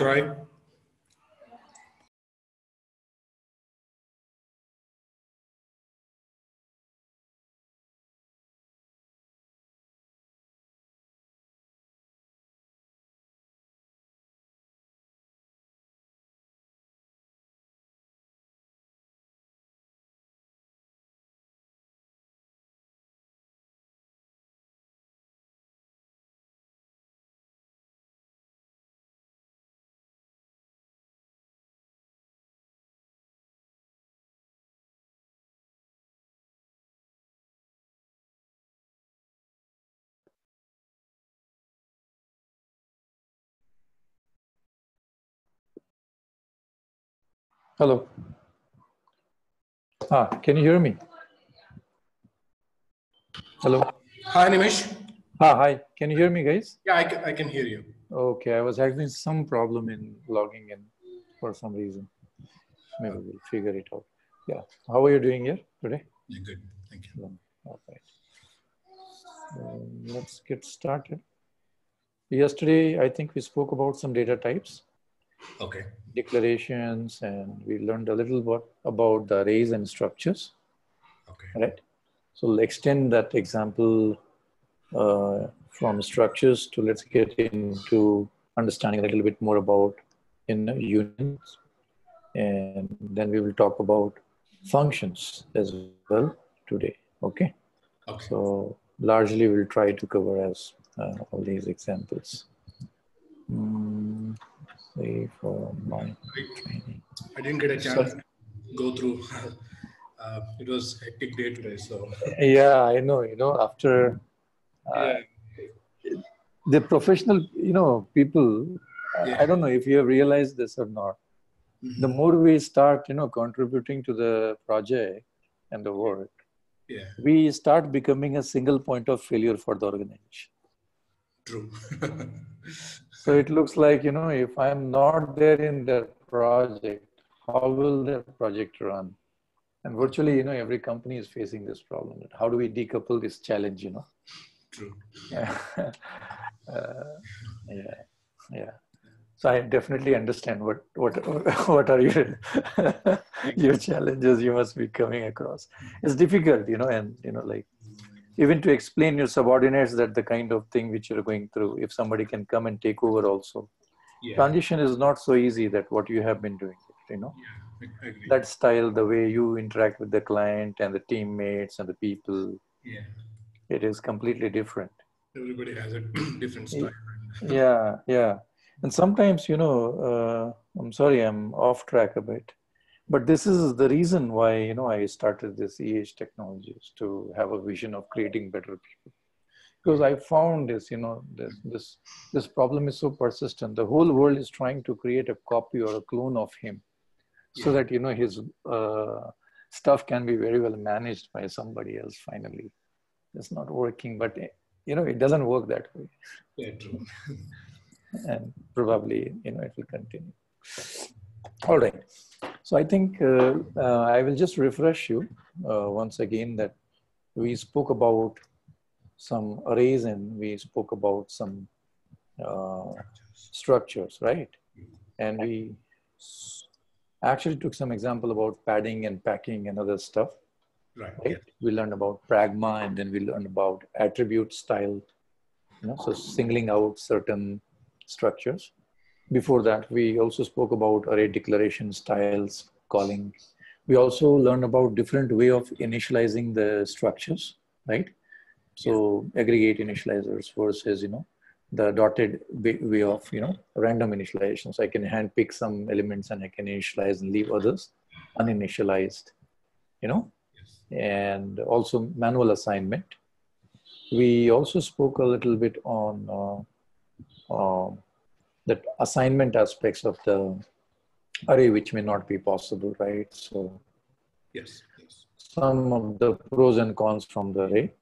Anirudh, Hello. Ah, can you hear me? Hello. Hi, Nimish. Ah, hi. Can you hear me, guys? Yeah, I can, I can hear you. Okay, I was having some problem in logging in for some reason. Maybe we'll figure it out. Yeah. How are you doing here today? Yeah, good. Thank you. All right. Let's get started. Yesterday, I think we spoke about some data types, Okay. declarations, and we learned a little bit about the arrays and structures. Okay. right? So we'll extend that example uh, from structures to let's get into understanding a little bit more about in unions. And then we will talk about functions as well today, okay? Okay. So largely we'll try to cover as uh, all these examples. Mm, for my training. I didn't get a chance to go through. Uh, it was hectic day today, so Yeah, I know, you know, after uh, yeah. the professional, you know, people, Yeah. I don't know if you have realized this or not. Mhm. The more we start, you know, contributing to the project and the work, yeah, we start becoming a single point of failure for the organization. true. So it looks like, you know, if I'm not there in the project, how will the project run? And virtually, you know, every company is facing this problem. How do we decouple this challenge, you know? true. uh, yeah, yeah. So I definitely understand what what what are your your challenges you must be coming across. It's difficult, you know, and you know, like even to explain your subordinates that the kind of thing which you're going through. If somebody can come and take over, also Yeah. transition is not so easy. That what you have been doing, you know, yeah. I agree. that style, the way you interact with the client and the teammates and the people, yeah. it is completely different. Everybody has a different style. yeah yeah and sometimes you know uh, i'm sorry i'm off track a bit but this is the reason why you know i started this eh technologies to have a vision of creating better people. Because i found this you know this this this problem is so persistent. The whole world is trying to create a copy or a clone of him so that you know his uh, stuff can be very well managed by somebody else finally. It's not working but you know it doesn't work that way. Yeah, true. and probably you know it will continue. All right so i think uh, uh, i will just refresh you uh, once again that we spoke about some arrays and we spoke about some uh, structures right and we actually took some example about padding and packing and other stuff Right. right? We learned about pragma and then we learned about attribute style, you know, so singling out certain structures. Before that, we also spoke about array declaration styles, calling. We also learned about different way of initializing the structures, right? So aggregate initializers versus, you know, the dotted way way of, you know, random initialization. So I can handpick some elements and I can initialize and leave others uninitialized, you know, Yes. and also manual assignment. We also spoke a little bit on uh, uh, the assignment aspects of the array, which may not be possible, right? So Yes. Yes. Some of the pros and cons from the array.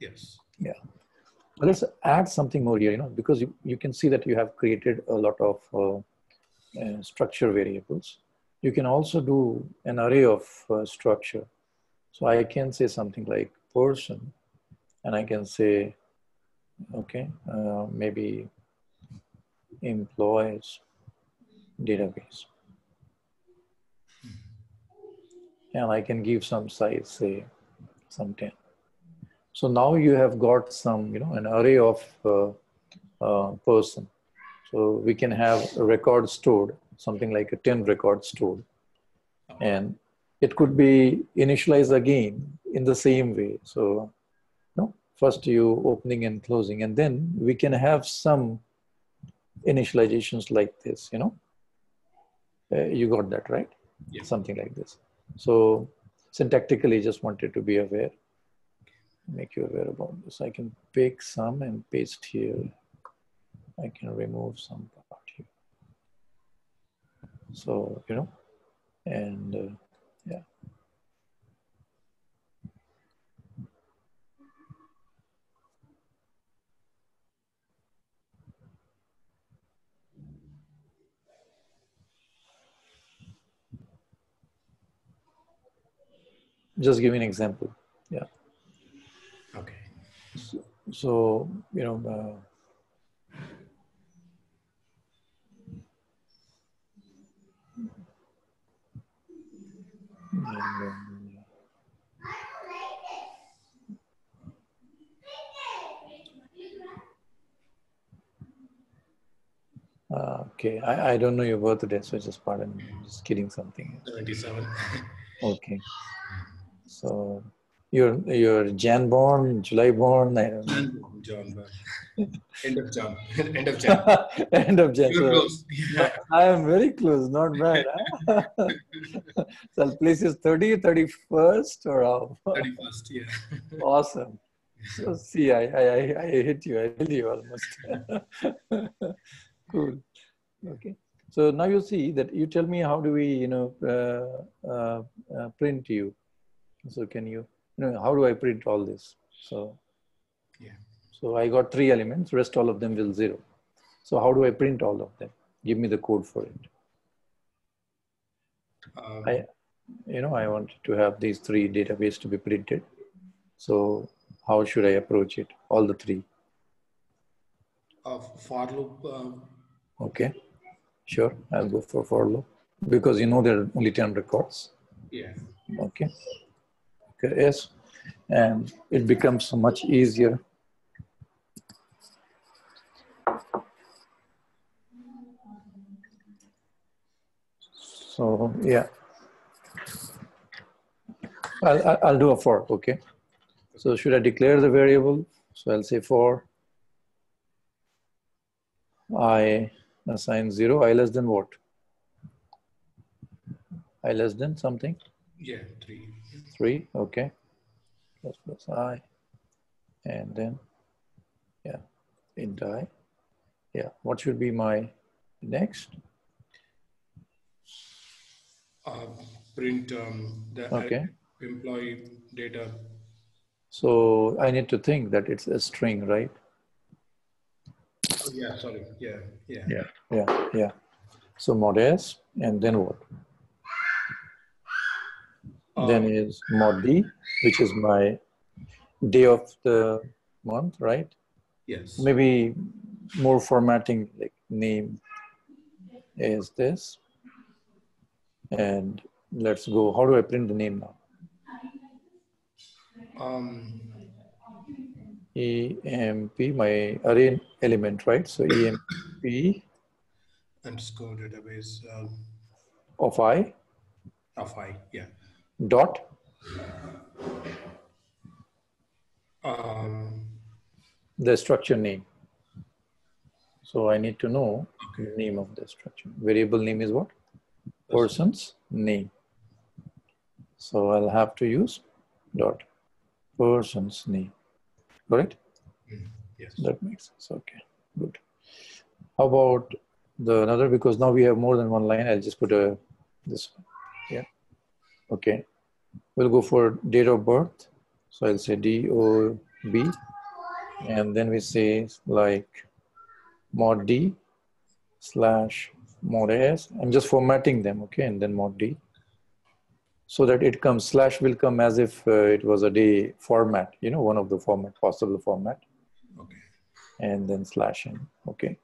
Yes. Yeah. But let's add something more here, you know, because you, you can see that you have created a lot of uh, uh, structure variables. You can also do an array of uh, structure. So I can say something like person, and I can say, okay, uh, maybe employees database. And I can give some size, say some 10. So now you have got some, you know, an array of uh, uh, person. So we can have a record stored, something like a 10 record stored. And it could be initialized again in the same way. So you no, first you opening and closing, and then we can have some initializations like this, you know. Uh, you got that, right? Yeah. Something like this. So syntactically, just wanted to be aware, make you aware about this. I can pick some and paste here. I can remove some part here. So, you know, and uh, yeah. Just give me an example. Yeah. Okay. So, you know, uh, and, um, uh, okay, I, I don't know your birthday, so just pardon me. I'm just kidding something. 77. Okay. So you're you're Jan born, July born, I don't know. John. but- End of John. End of Jan. End of Jan. You're So close. Yeah. I am very close, not bad. huh? so place is 30, 31st or how? 31st. Yeah. Awesome. So see, I, I, I, I hit you. I hit you almost. cool. Okay. So now you see that you tell me how do we, you know, uh, uh, uh, print you. So can you, you know, how do I print all this? So, Yeah. so I got three elements. Rest all of them will zero. So how do I print all of them? Give me the code for it. Um, I, you know, I want to have these three database to be printed. So how should I approach it? All the three. uh, for loop. Um, Okay, sure. I'll go for for loop because you know there are only 10 records. yeah. Okay. Yes. And it becomes much easier. So, yeah. I'll, I'll- I'll do a for, okay? So should I declare the variable? So I'll say for i assign zero, i less than what? i less than something? Yeah. Three. Three, okay. Plus plus i, and then, yeah, int i. Yeah, what should be my next? Uh, print um, the Okay. employee data. So I need to think that it's a string, right? Oh, yeah. Sorry. Yeah. Yeah. Yeah, yeah, yeah. So mod s, and then what? Then Um, is mod d, which is my day of the month, right? yes. maybe more formatting like name is this and let's go how do i print the name now Um, emp my array element right so emp underscore database um, of i of I. Yeah. Dot Um, the structure name so i need to know the name of the structure variable name is what person's name so i'll have to use dot person's name correct yes. That makes sense. Okay, good. How about the another? Because now we have more than one line. I'll just put a this one. Yeah. Okay. we'll go for date of birth. So I'll say DOB, and then we say like mod D slash mod S. I'm just formatting them, okay, and then mod D. So that it comes, slash will come as if uh, it was a day format, you know, one of the format, possible format. Okay. And then slash in, okay.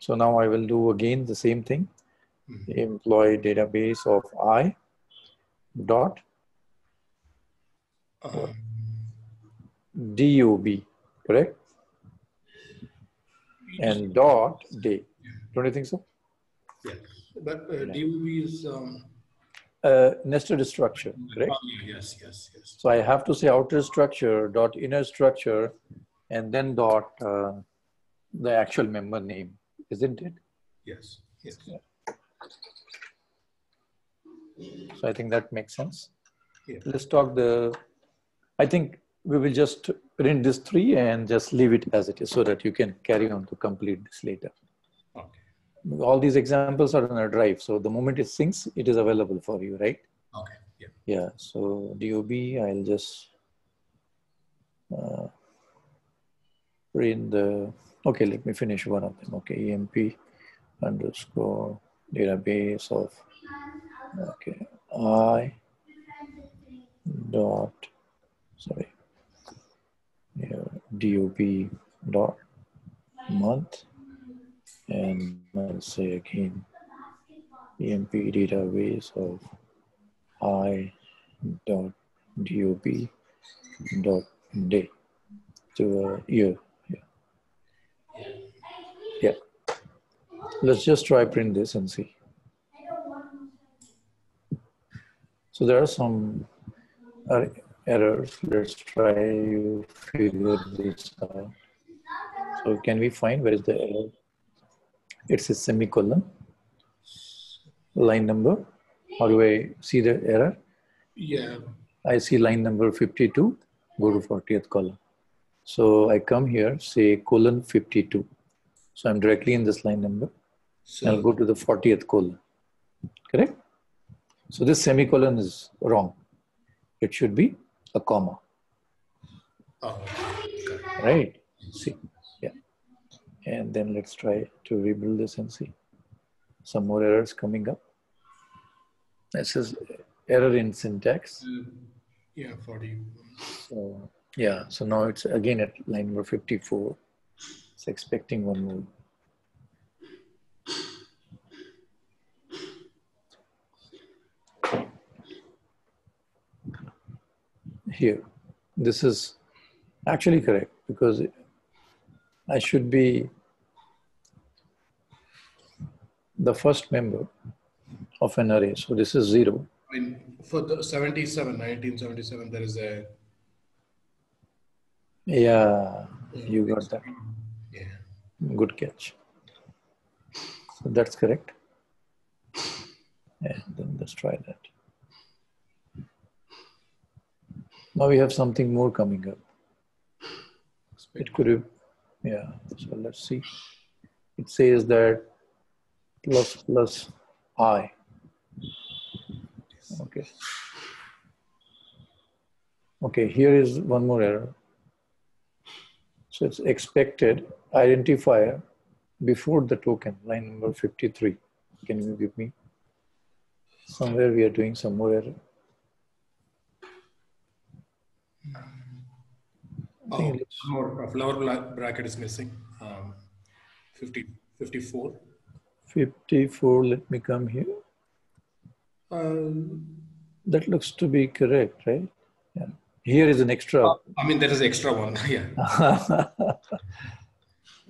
So now I will do again the same thing. Mhm. Employee database of I dot Um, DOB, correct? And dot day. Don't you think so? yeah, but uh, DOB is um, Uh, nested structure, correct? oh, yes, yes, yes. So I have to say outer structure dot inner structure and then dot uh, the actual member name, isn't it? Yes, yes. So I think that makes sense. Yeah. Let's talk the, I think we will just print this three and just leave it as it is so that you can carry on to complete this later. Okay, All these examples are on a drive. So the moment it syncs, it is available for you, right? okay, yeah. Yeah, so DOB, I'll just uh, print the, okay, let me finish one of them. Okay, EMP underscore database of, okay, I dot, sorry, yeah, DOB dot month. And I'll say again, EMP database of I dot dob dot day to a uh, year. Yeah. yeah. Let's just try print this and see. So there are some er- errors. Let's try to figure this out. So can we find where is the error? It's a semicolon. Line number. How do I see the error? Yeah, I see line number 52, go to 40th column. So I come here, say colon 52. So I'm directly in this line number. So, I'll go to the 40th colon. Correct? So this semicolon is wrong. It should be a comma, oh, right? See, yeah. And then let's try to rebuild this and see. Some more errors coming up. This is error in syntax. Uh, yeah, 40. So yeah, so now it's again at line number 54. It's expecting one more. Here, this is actually correct because I should be the first member of an array. So this is zero. I mean, for the 77, 1977, there is a, Yeah, you got that. yeah, Good catch. So that's correct. And then let's try that. Now we have something more coming up. It could have, yeah. So let's see. It says that plus plus i. Okay. Okay, here is one more error. So it's expected identifier before the token, line number 53. Can you give me? Somewhere we are doing some more error. I think Oh, more, a flower bracket is missing. Um, 50, 54. 54, let me come here. Um, That looks to be correct, right? Yeah. Here is an extra. I mean, there is extra one. yeah.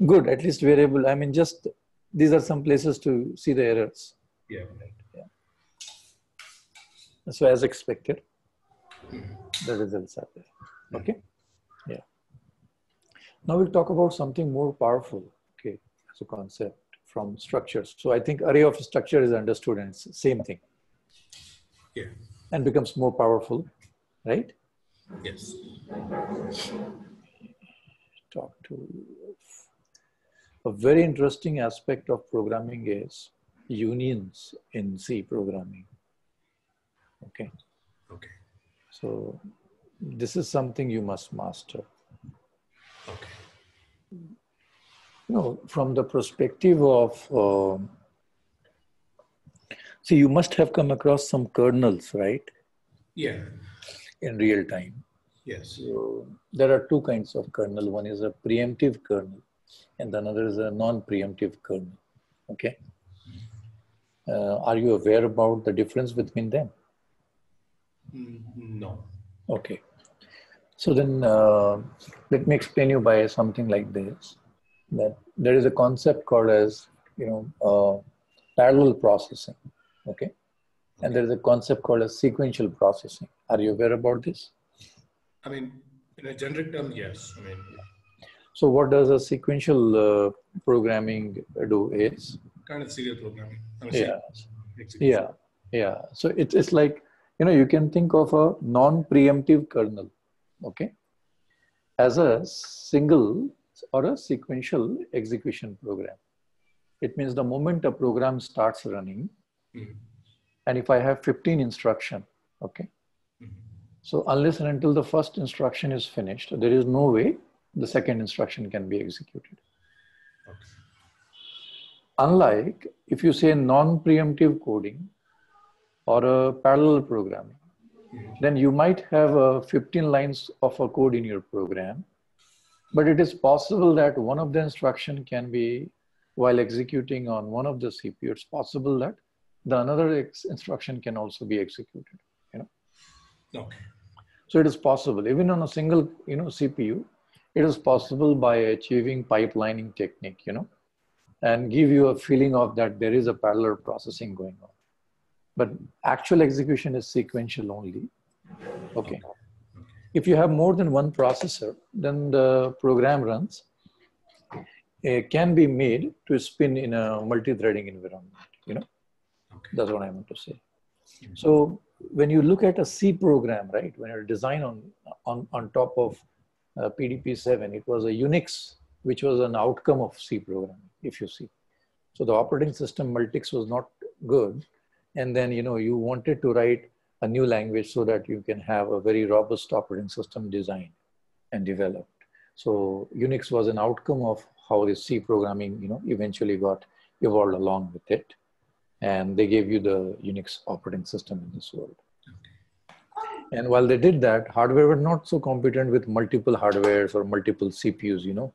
Good, at least we're able, I mean, just these are some places to see the errors. Yeah. Right. yeah. So as expected, the results are there. Okay. Yeah. Now we'll talk about something more powerful. Okay, as a concept from structures. So I think array of structure is understood and it's same thing Yeah. and becomes more powerful, right? Yes. Talk to a very interesting aspect of programming is unions in C programming. Okay. Okay. So this is something you must master. Okay. You know, from the perspective of, uh, see, you must have come across some kernels, right? Yeah. In real time. Yes. So there are two kinds of kernel. One is a preemptive kernel, and another is a non-preemptive kernel. Okay. Uh, are you aware about the difference between them? No. Okay. So then uh, let me explain you by something like this, that there is a concept called as, you know, uh, parallel processing. Okay. And there is a concept called as sequential processing. Are you aware about this? I mean, in a generic term, yes. I mean, So what does a sequential uh, programming do is, kind of serial programming. I mean, yeah, yeah, yeah. So it's, it's like, you know, you can think of a non-preemptive kernel, okay, as a single or a sequential execution program. It means the moment a program starts running, Mhm. and if I have 15 instruction, okay, Mhm. so unless and until the first instruction is finished, there is no way the second instruction can be executed. Okay. Unlike if you say non-preemptive coding or a parallel programming, Mhm. then you might have uh, 15 lines of a code in your program, but it is possible that one of the instruction can be while executing on one of the CPU, it's possible that the another instruction can also be executed. You know? Okay. So it is possible, even on a single, you know, CPU, it is possible by achieving pipelining technique, you know, and give you a feeling of that there is a parallel processing going on. But actual execution is sequential only. Okay. If you have more than one processor, then the program runs it can be made to spin in a multi-threading environment, you know. Okay. That's what I want to say. So when you look at a C program, right, when you design on, on, on top of uh, PDP-7, it was a Unix, which was an outcome of C programming, if you see. So the operating system Multics was not good. And then, you know, you wanted to write a new language so that you can have a very robust operating system designed and developed. So Unix was an outcome of how the C programming, you know, eventually got evolved along with it and they gave you the Unix operating system in this world. And while they did that, hardware were not so competent with multiple hardwares or multiple CPUs, you know.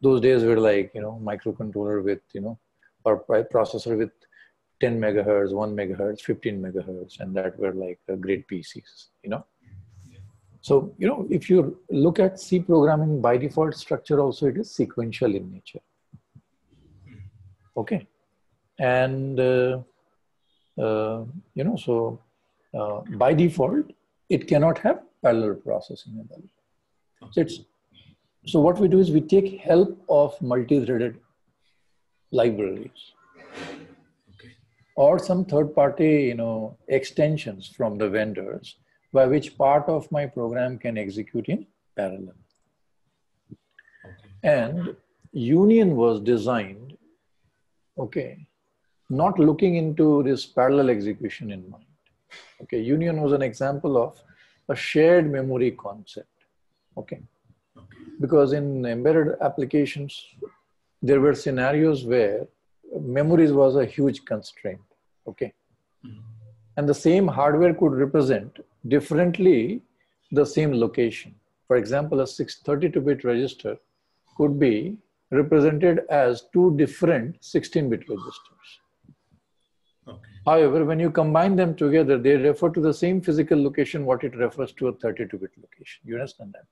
Those days were like, you know, microcontroller with, you know, or uh, processor with 10 megahertz, 1 megahertz, 15 megahertz, and that were like uh, great PCs, you know. So, you know, if you look at C programming by default structure also, it is sequential in nature. Okay and uh, uh, you know so uh, by default it cannot have parallel processing so it's so what we do is we take help of multi-threaded libraries. Or some third party you know extensions from the vendors by which part of my program can execute in parallel and union was designed okay not looking into this parallel execution in mind. Okay, Union was an example of a shared memory concept. Okay, Okay. because in embedded applications, there were scenarios where memories was a huge constraint. Okay, Mhm. and the same hardware could represent differently the same location. For example, a 632-bit register could be represented as two different 16-bit registers. Okay. However, when you combine them together, they refer to the same physical location, what it refers to a 32-bit location. You understand that?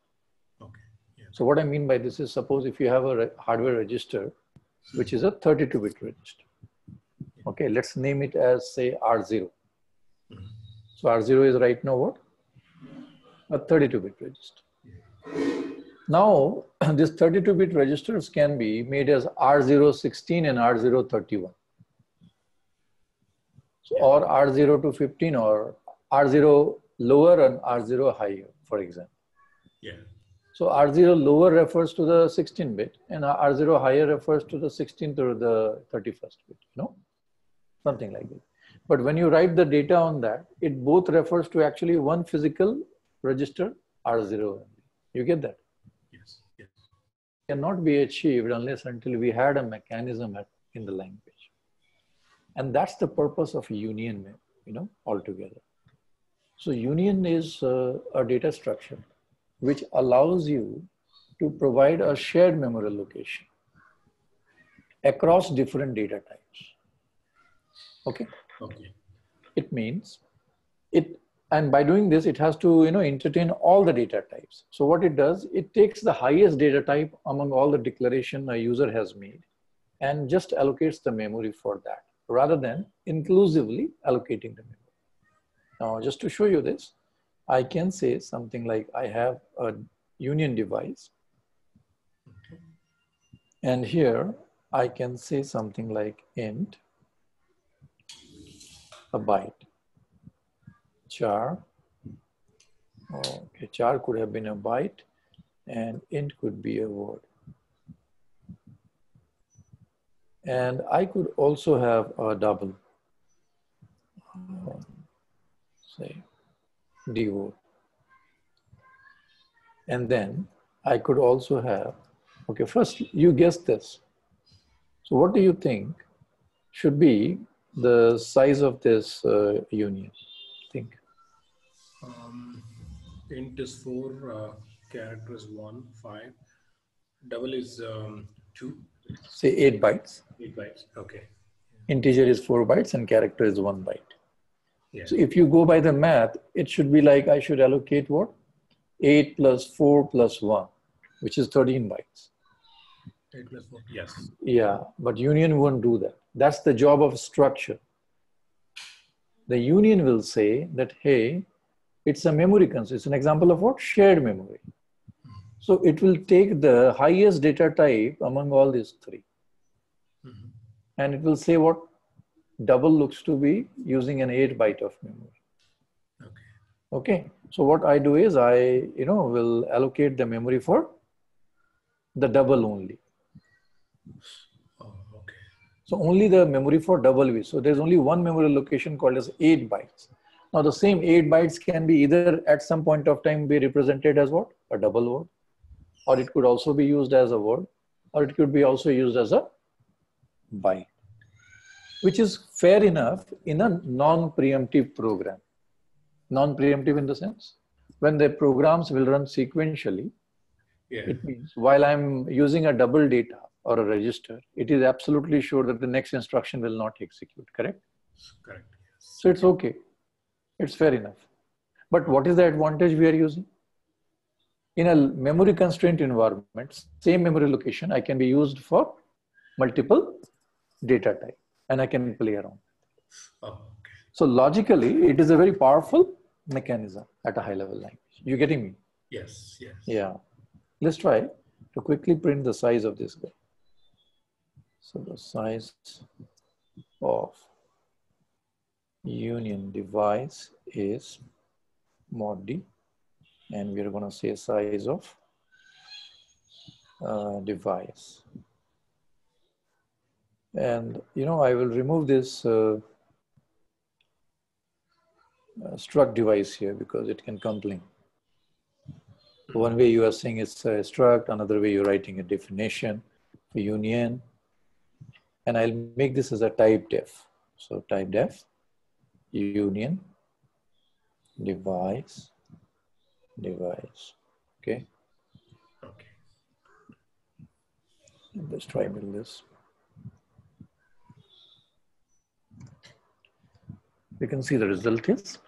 Okay. Yeah. So what I mean by this is suppose if you have a re- hardware register, which is a 32-bit register. Okay, let's name it as say R0. Mhm. So R0 is right now what? A 32-bit register. Now, these 32-bit registers can be made as R016 and R031. So, or R0 to 15 or R0 lower and R0 higher, for example. Yeah. So R0 lower refers to the 16 bit and R0 higher refers to the 16th or the 31st bit, you know, something like that. But when you write the data on that, it both refers to actually one physical register R0. You get that? Yes. Yes. Cannot be achieved unless until we had a mechanism at, in the language. And that's the purpose of union, you know, altogether. So union is uh, a data structure which allows you to provide a shared memory location across different data types. Okay. Okay. It means it, and by doing this, it has to, you know, entertain all the data types. So what it does, it takes the highest data type among all the declaration a user has made and just allocates the memory for that rather than inclusively allocating the memory. Now, just to show you this, I can say something like I have a union device. And here I can say something like int a byte. Char. Okay, char could have been a byte and int could be a word. And I could also have a double, um, say, dword. And then I could also have, okay, first you guess this. So what do you think should be the size of this uh, union? Think. Um, int is four, uh, character is one, five, double is um, two. Say eight bytes. Eight bytes. Okay. Integer is four bytes and character is one byte. Yeah. So if you go by the math, it should be like I should allocate what? Eight plus four plus one, which is 13 bytes. Eight plus four. Yes. Yeah, but union won't do that. That's the job of structure. The union will say that, hey, it's a memory consist. It's an example of what? Shared memory. So it will take the highest data type among all these 3 Mhm. And it will say what double looks to be using an eight byte of memory. Okay. Okay. So what I do is I, you know, will allocate the memory for the double only. Oh, okay. So only the memory for double V. So there's only one memory location called as eight bytes. Now the same eight bytes can be either at some point of time be represented as what? A double word. Or it could also be used as a word. Or it could be also used as a byte. Which is fair enough in a non-preemptive program. Non-preemptive in the sense, when the programs will run sequentially, Yeah. it means while I'm using a double data or a register, it is absolutely sure that the next instruction will not execute, correct? Correct. Yes. So it's okay. It's fair enough. But what is the advantage we are using? In a memory constraint environment, same memory location, I can be used for multiple data type and I can play around. Oh, okay. So logically, it is a very powerful mechanism at a high level language. You getting me? Yes. Yes. Yeah. Let's try to quickly print the size of this guy. So the size of union device is mod D and we're going to say size of uh, device. And you know, I will remove this uh, uh, struct device here because it can complain. One way you are saying it's a struct, another way you're writing a definition a union. And I'll make this as a type def. So type def, union, device, device. Okay, Okay. let's try build this. You can see the result is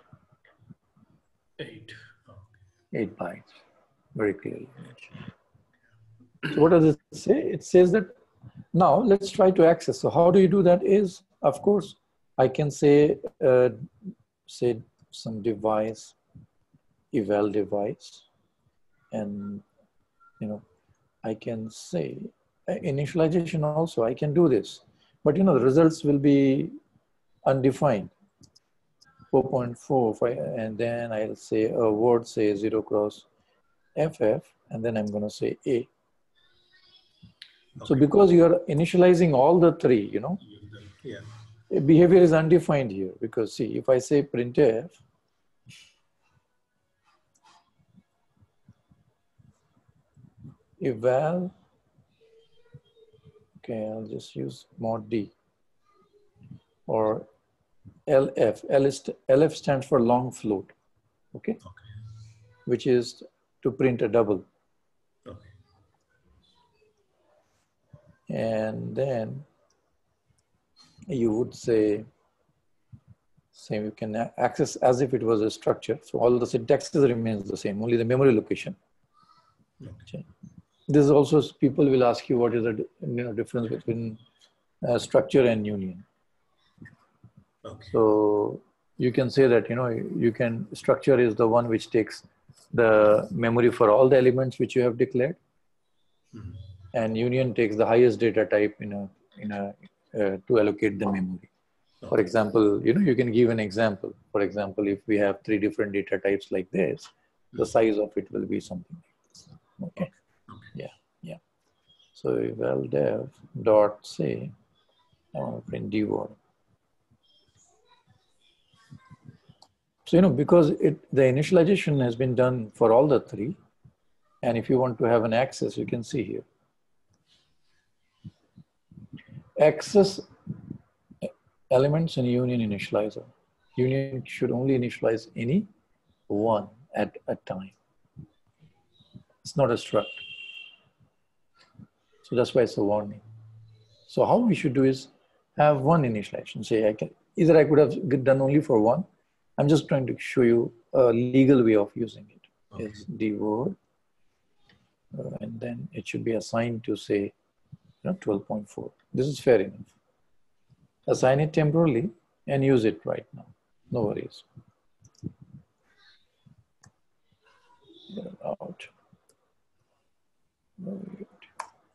Eight. Okay. eight bytes, very clearly. So what does it say? It says that now let's try to access. So how do you do that is, of course, I can say, uh, say some device, eval device, and, you know, I can say uh, initialization also, I can do this, but you know, the results will be undefined. 4.4 and then I'll say a word say 0 cross FF and then I'm going to say A. Okay. So because you are initializing all the three, you know, yeah. behavior is undefined here because see, if I say printf, eval, okay, I'll just use mod D or LF. L is, LF stands for long float, okay? Okay. Which is to print a double. Okay. And then you would say, same, you can access as if it was a structure. So all the syntax remains the same, only the memory location. Okay. This is also, people will ask you what is the you know, difference between uh, structure and union. Okay. So you can say that, you know, you can, structure is the one which takes the memory for all the elements which you have declared. Mhm. And union takes the highest data type in a, in a, uh, to allocate the memory. For example, you know, you can give an example. For example, if we have three different data types like this, the size of it will be something like this. Okay. Okay. Yeah. Yeah. So eval dev dot say, want print d So, you know, because it, the initialization has been done for all the three. And if you want to have an access, you can see here. Access elements in union initializer. Union should only initialize any one at a time. It's not a struct. So that's why it's a warning. So how we should do is have one initialization. Say I can either I could have done only for one. I'm just trying to show you a legal way of using it. Okay. It's the word, uh, and then it should be assigned to say, you know, 12.4. This is fair enough. Assign it temporarily and use it right now. No worries. Out.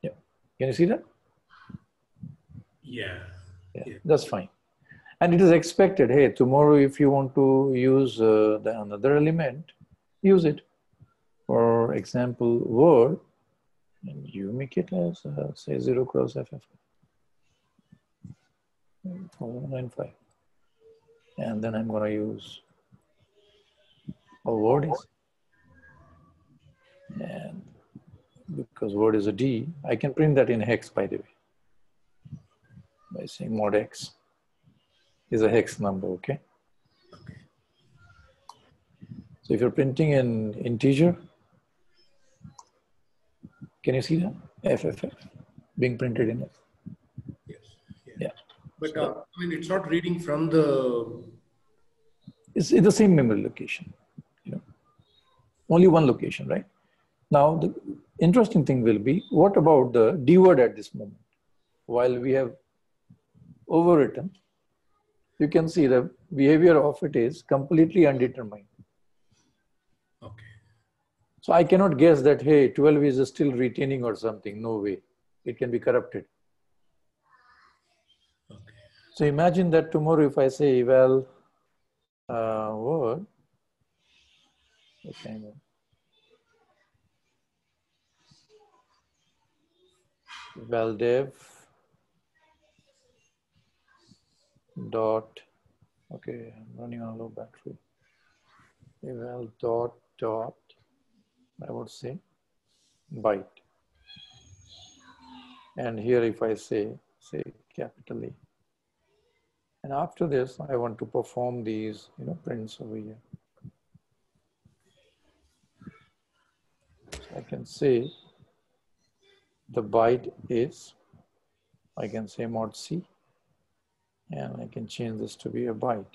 Yeah. Can you see that? Yeah. Yeah, Yeah. that's fine. And it is expected, hey, tomorrow if you want to use uh, the another element, use it. For example, word, and you make it as, uh, say, 0 cross FF. 495. And then I'm going to use a word is. And because word is a D, I can print that in hex, by the way, by saying mod X is a hex number, okay? So if you're printing an integer, can you see that? FFF being printed in it. Yes. Yeah. But uh, I mean, it's not reading from the. It's in the same memory location, you know, only one location, right? Now, the interesting thing will be, what about the D word at this moment? While we have overwritten, you can see the behavior of it is completely undetermined. Okay. So I cannot guess that, hey, 12 is still retaining or something. No way. It can be corrupted. Okay. So imagine that tomorrow if I say well, uh, word, okay, eval dev dot, okay, I'm running on a low battery. Eval dot dot, I would say byte. And here if I say, say capital A. And after this, I want to perform these, you know, prints over here. So I can say the byte is, I can say mod C, and I can change this to be a byte.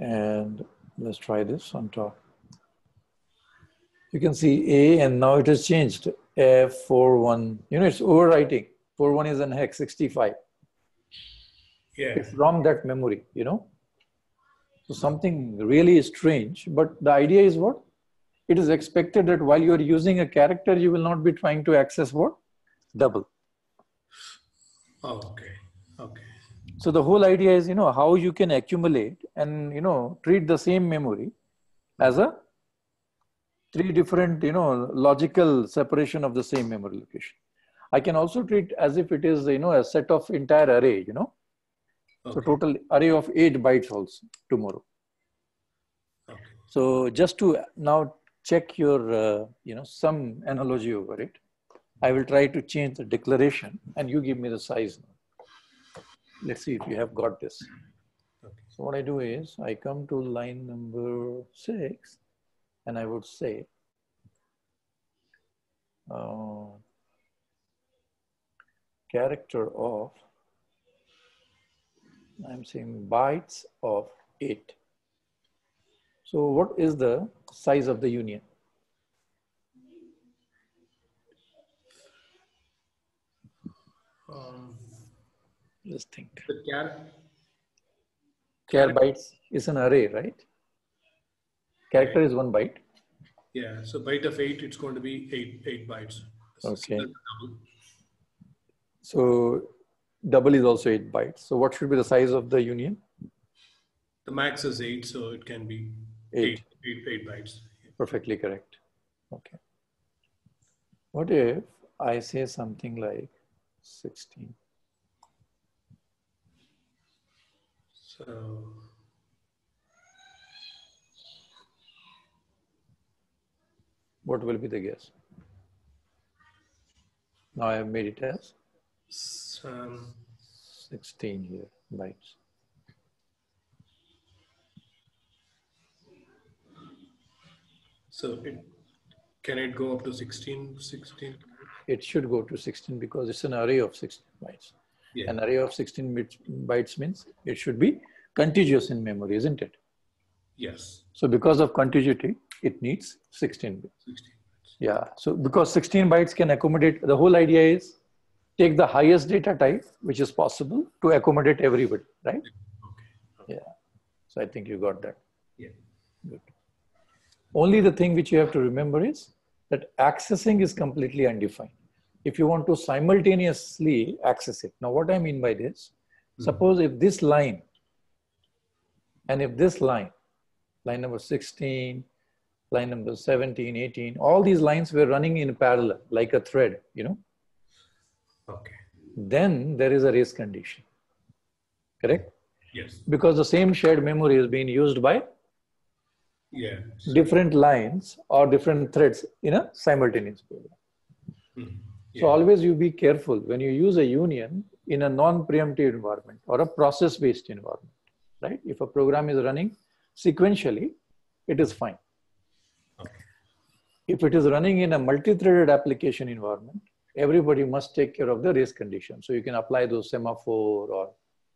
And let's try this on top. You can see A, and now it has changed. F41, you know, it's overwriting. 41 is an hex 65 Yeah. from that memory, you know. So something really strange, but the idea is what? It is expected that while you're using a character, you will not be trying to access what? Double. Okay. Okay. So the whole idea is, you know, how you can accumulate and, you know, treat the same memory as a three different, you know, logical separation of the same memory location. I can also treat as if it is, you know, a set of entire array, you know. So total array of eight bytes also tomorrow. Okay. So just to now check your, uh, you know, some analogy over it, I will try to change the declaration and you give me the size. Let's see if you have got this. Okay. So what I do is I come to line number six and I would say, uh, character of, I'm saying bytes of eight. So what is the size of the union? Let's think. the char Char bytes is an array, right? Character is one byte. yeah, so byte of eight, it's going to be eight eight bytes. Okay. Double. So double is also eight bytes. So what should be the size of the union? The max is eight, so it can be Eight. eight, eight, eight bytes. Perfectly correct. Okay. What if I say something like 16? So What will be the guess? Now I have made it as um, 16 here bytes. so it can it go up to 16, 16? It should go to 16 because it's an array of 16 bytes. Yeah. An array of 16 bits, bytes means it should be contiguous in memory, isn't it? Yes, So because of contiguity, it needs 16 bits. 16 bytes. Yeah. So because 16 bytes can accommodate, the whole idea is take the highest data type, which is possible to accommodate everybody, right? Okay. Yeah. So I think you got that. Yeah. Good. Only the thing which you have to remember is that accessing is completely undefined. If you want to simultaneously access it. Now, what I mean by this, suppose if this line and if this line, line number 16, line number 17, 18, all these lines were running in parallel like a thread, you know, Okay. then there is a race condition. Correct? Yes. Because the same shared memory is being used by Yeah. different lines or different threads in a simultaneous program. Hmm. So always you be careful when you use a union in a non-preemptive environment or a process-based environment, right? If a program is running sequentially, it is fine. Okay. If it is running in a multi-threaded application environment, everybody must take care of the race condition. So you can apply those semaphore or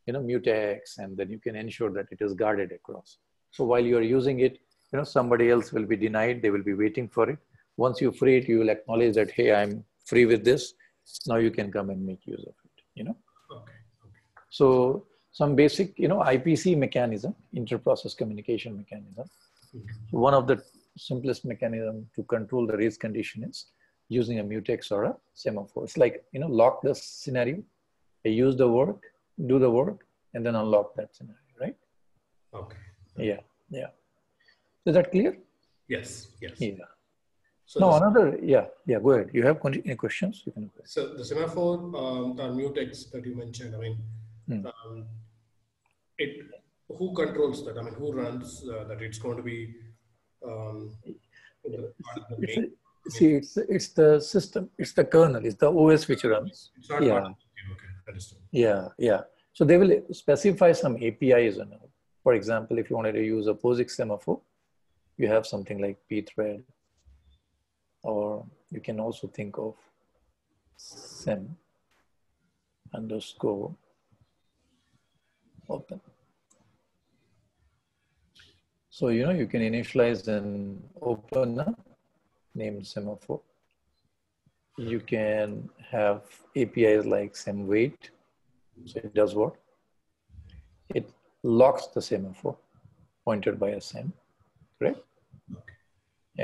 you know mutex, and then you can ensure that it is guarded across. So while you are using it, you know somebody else will be denied. They will be waiting for it. Once you free it, you will acknowledge that hey, I'm free with this. Now you can come and make use of it. You know. Okay. Okay. So some basic, you know, IPC mechanism, inter-process communication mechanism. Mm-hmm. One of the simplest mechanism to control the race condition is using a mutex or a semaphore. It's like, you know, lock the scenario, use the work, do the work, and then unlock that scenario, right? Okay. Yeah, yeah. Is that clear? Yes. Yes. Yeah. So No, another, yeah, yeah, go ahead. You have any questions? You can so the semaphore um, or mutex that you mentioned, I mean, Hmm. um, it who controls that? I mean, who runs uh, that? It's going to be um, the, the It's main- a, see, it's, it's the system, it's the kernel, it's the OS which runs. It's not Yeah. of Okay. Understood. Yeah, yeah. So they will specify some APIs. For example, if you wanted to use a POSIX semaphore, you have something like pthread, or you can also think of sem underscore open. So, you know, you can initialize an opener named semaphore. You can have APIs like semwait. So it does what? It locks the semaphore pointed by a sem, correct?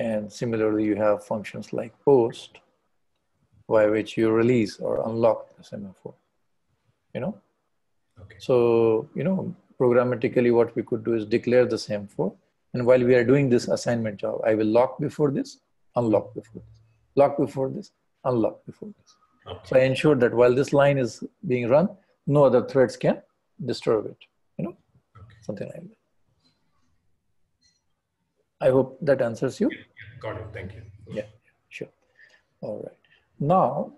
And similarly, you have functions like post, by which you release or unlock the semaphore. You know, Okay. so you know, programmatically, what we could do is declare the semaphore, and while we are doing this assignment job, I will lock before this, unlock before this, lock before this, unlock before this. Okay. So I ensure that while this line is being run, no other threads can disturb it. You know, Okay. something like that. I hope that answers you. Got it. Thank you. Yeah, sure. All right. Now,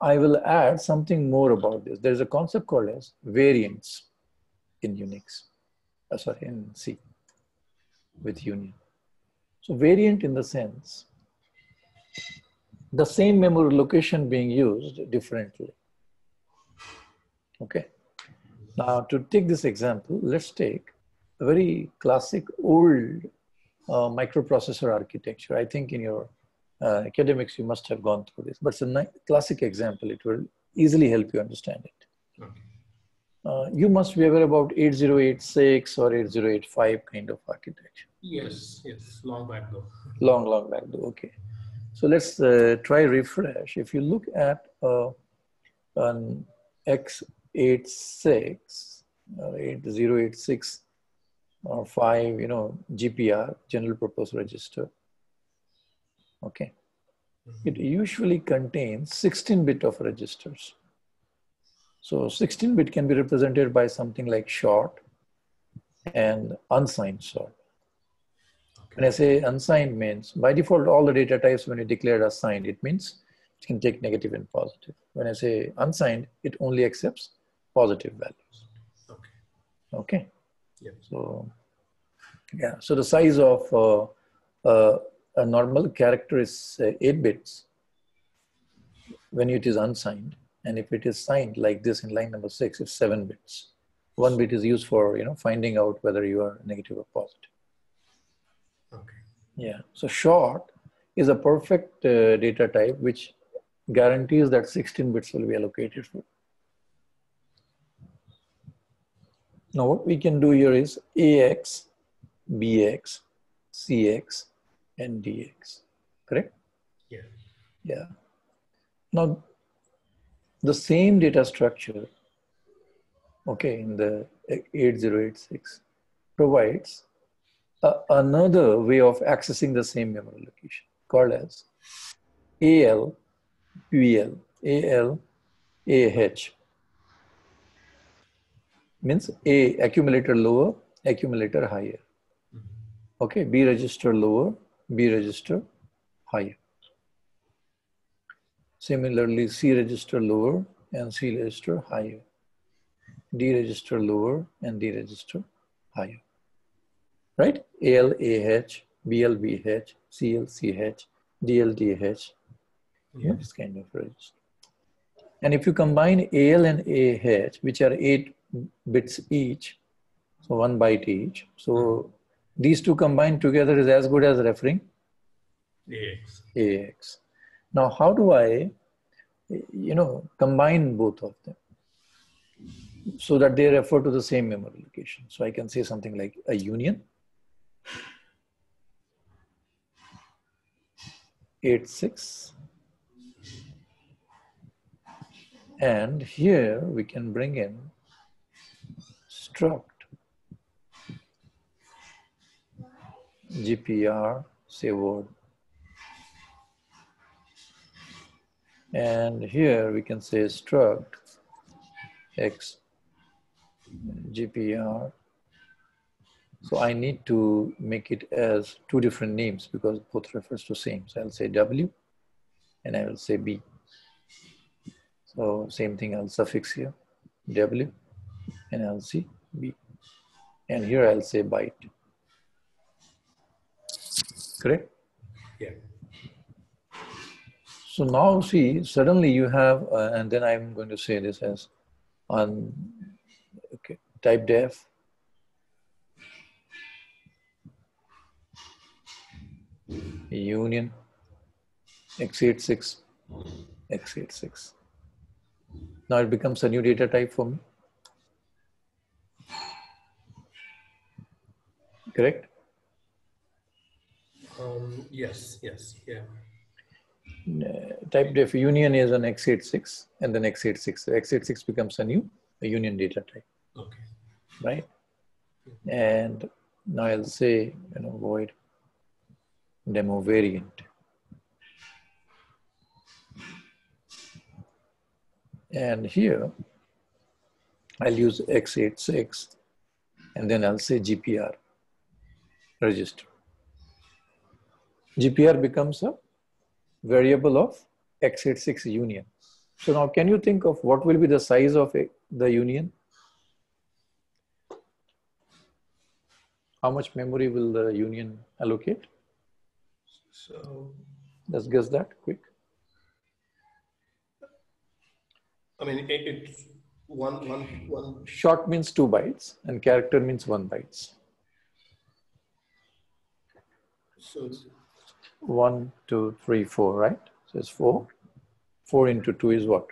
I will add something more about this. There's a concept called as variance in Unix, uh, sorry, in C with union. So variant in the sense, the same memory location being used differently. Okay. Now to take this example, let's take a very classic old uh, microprocessor architecture. I think in your uh, academics, you must have gone through this, but it's a classic example. It will easily help you understand it. Okay. Uh, you must be aware about 8086 or 8085 kind of architecture. Yes, yes, long back though. Long, long back though, okay. So let's uh, try refresh. If you look at uh, an x86 or 8086 or 5, you know, GPR, general purpose register, okay. Mm-hmm. It usually contains 16 bit of registers. So 16 bit can be represented by something like short and unsigned sort. When I say unsigned means, by default, all the data types when you declare as signed, it means it can take negative and positive. When I say unsigned, it only accepts positive values. Okay. Okay. So, yeah. So the size of uh, uh, a normal character is uh, 8 bits when it is unsigned. And if it is signed like this in line number 6, it's 7 bits. One bit is used for you know finding out whether you are negative or positive. Okay. Yeah. So short is a perfect uh, data type which guarantees that 16 bits will be allocated for. Now what we can do here is AX, BX, CX, and DX, correct? Yeah. Yeah. Now the same data structure, okay, in the 8086 provides another way of accessing the same memory location called as AL, BL, AL, AH. Means A accumulator lower, accumulator higher. Okay, B register lower, B register higher. Similarly, C register lower and C register higher. D register lower and D register higher right? ALAH, BLBH, CLCH, DLDH, yeah. this kind of register. And if you combine AL and AH, which are eight bits each, so one byte each, so these two combined together is as good as referring AX. AX. Now, how do I, you know, combine both of them? so that they refer to the same memory location. So I can say something like a union eight six and here we can bring in struct GPR say word and here we can say struct x GPR so I need to make it as two different names because both refers to same. So I'll say W and I will say B. So same thing I'll suffix here, W and I'll see B. And here I'll say byte. Correct? Yeah. So now see, suddenly you have, uh, and then I'm going to say this as on okay, type def union x86 x86 now it becomes a new data type for me correct? Um, yes yes yeah. Uh, type def union is an x86 and then x86 so x86 becomes a new a union data type. Okay. Right? And now i'll say you know void demo variant. And here, I'll use x86 and then I'll say GPR register. GPR becomes a variable of x86 union. So now can you think of what will be the size of a, the union? How much memory will the union allocate? So, Let's guess that quick. I mean, it, it's one, one, one. Short means two bytes and character means one bytes. So, One, two, three, four, right? So it's four. Four into two is what?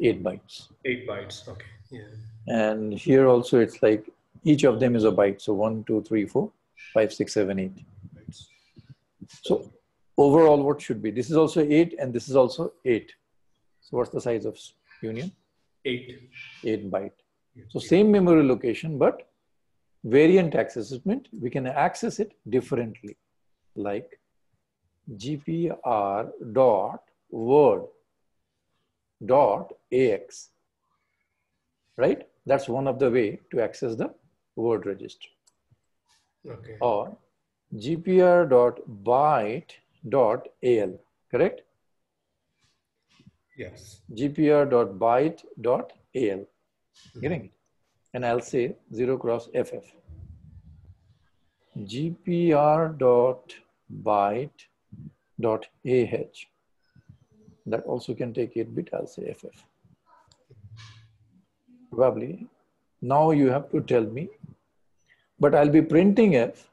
Eight bytes. eight bytes. Okay. Yeah. And here also it's like each of them is a byte. So one, two, three, four, five, six, seven, eight. Bytes. So overall, what should be? This is also eight and this is also eight. So what's the size of union? Eight. Eight byte. So same memory location, but variant access we can access it differently, like GPR dot word dot AX. Right? That's one of the way to access the word register. Okay. Or GPR dot byte dot AL. Correct? Yes. GPR dot byte dot AL. Mm-hmm. Getting it? And I'll say 0 cross FF. GPR dot byte dot AH. That also can take 8 bit, I'll say FF. Probably. Now you have to tell me, but I'll be printing F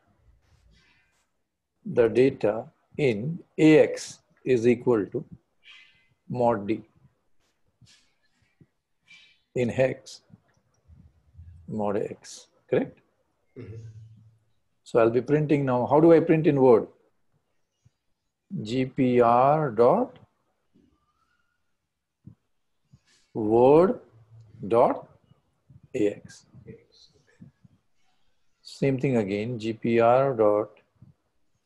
the data in AX is equal to mod D in hex mod x, correct? Mhm. So I'll be printing now. How do I print in Word? GPR dot Word dot AX. Same thing again, GPR dot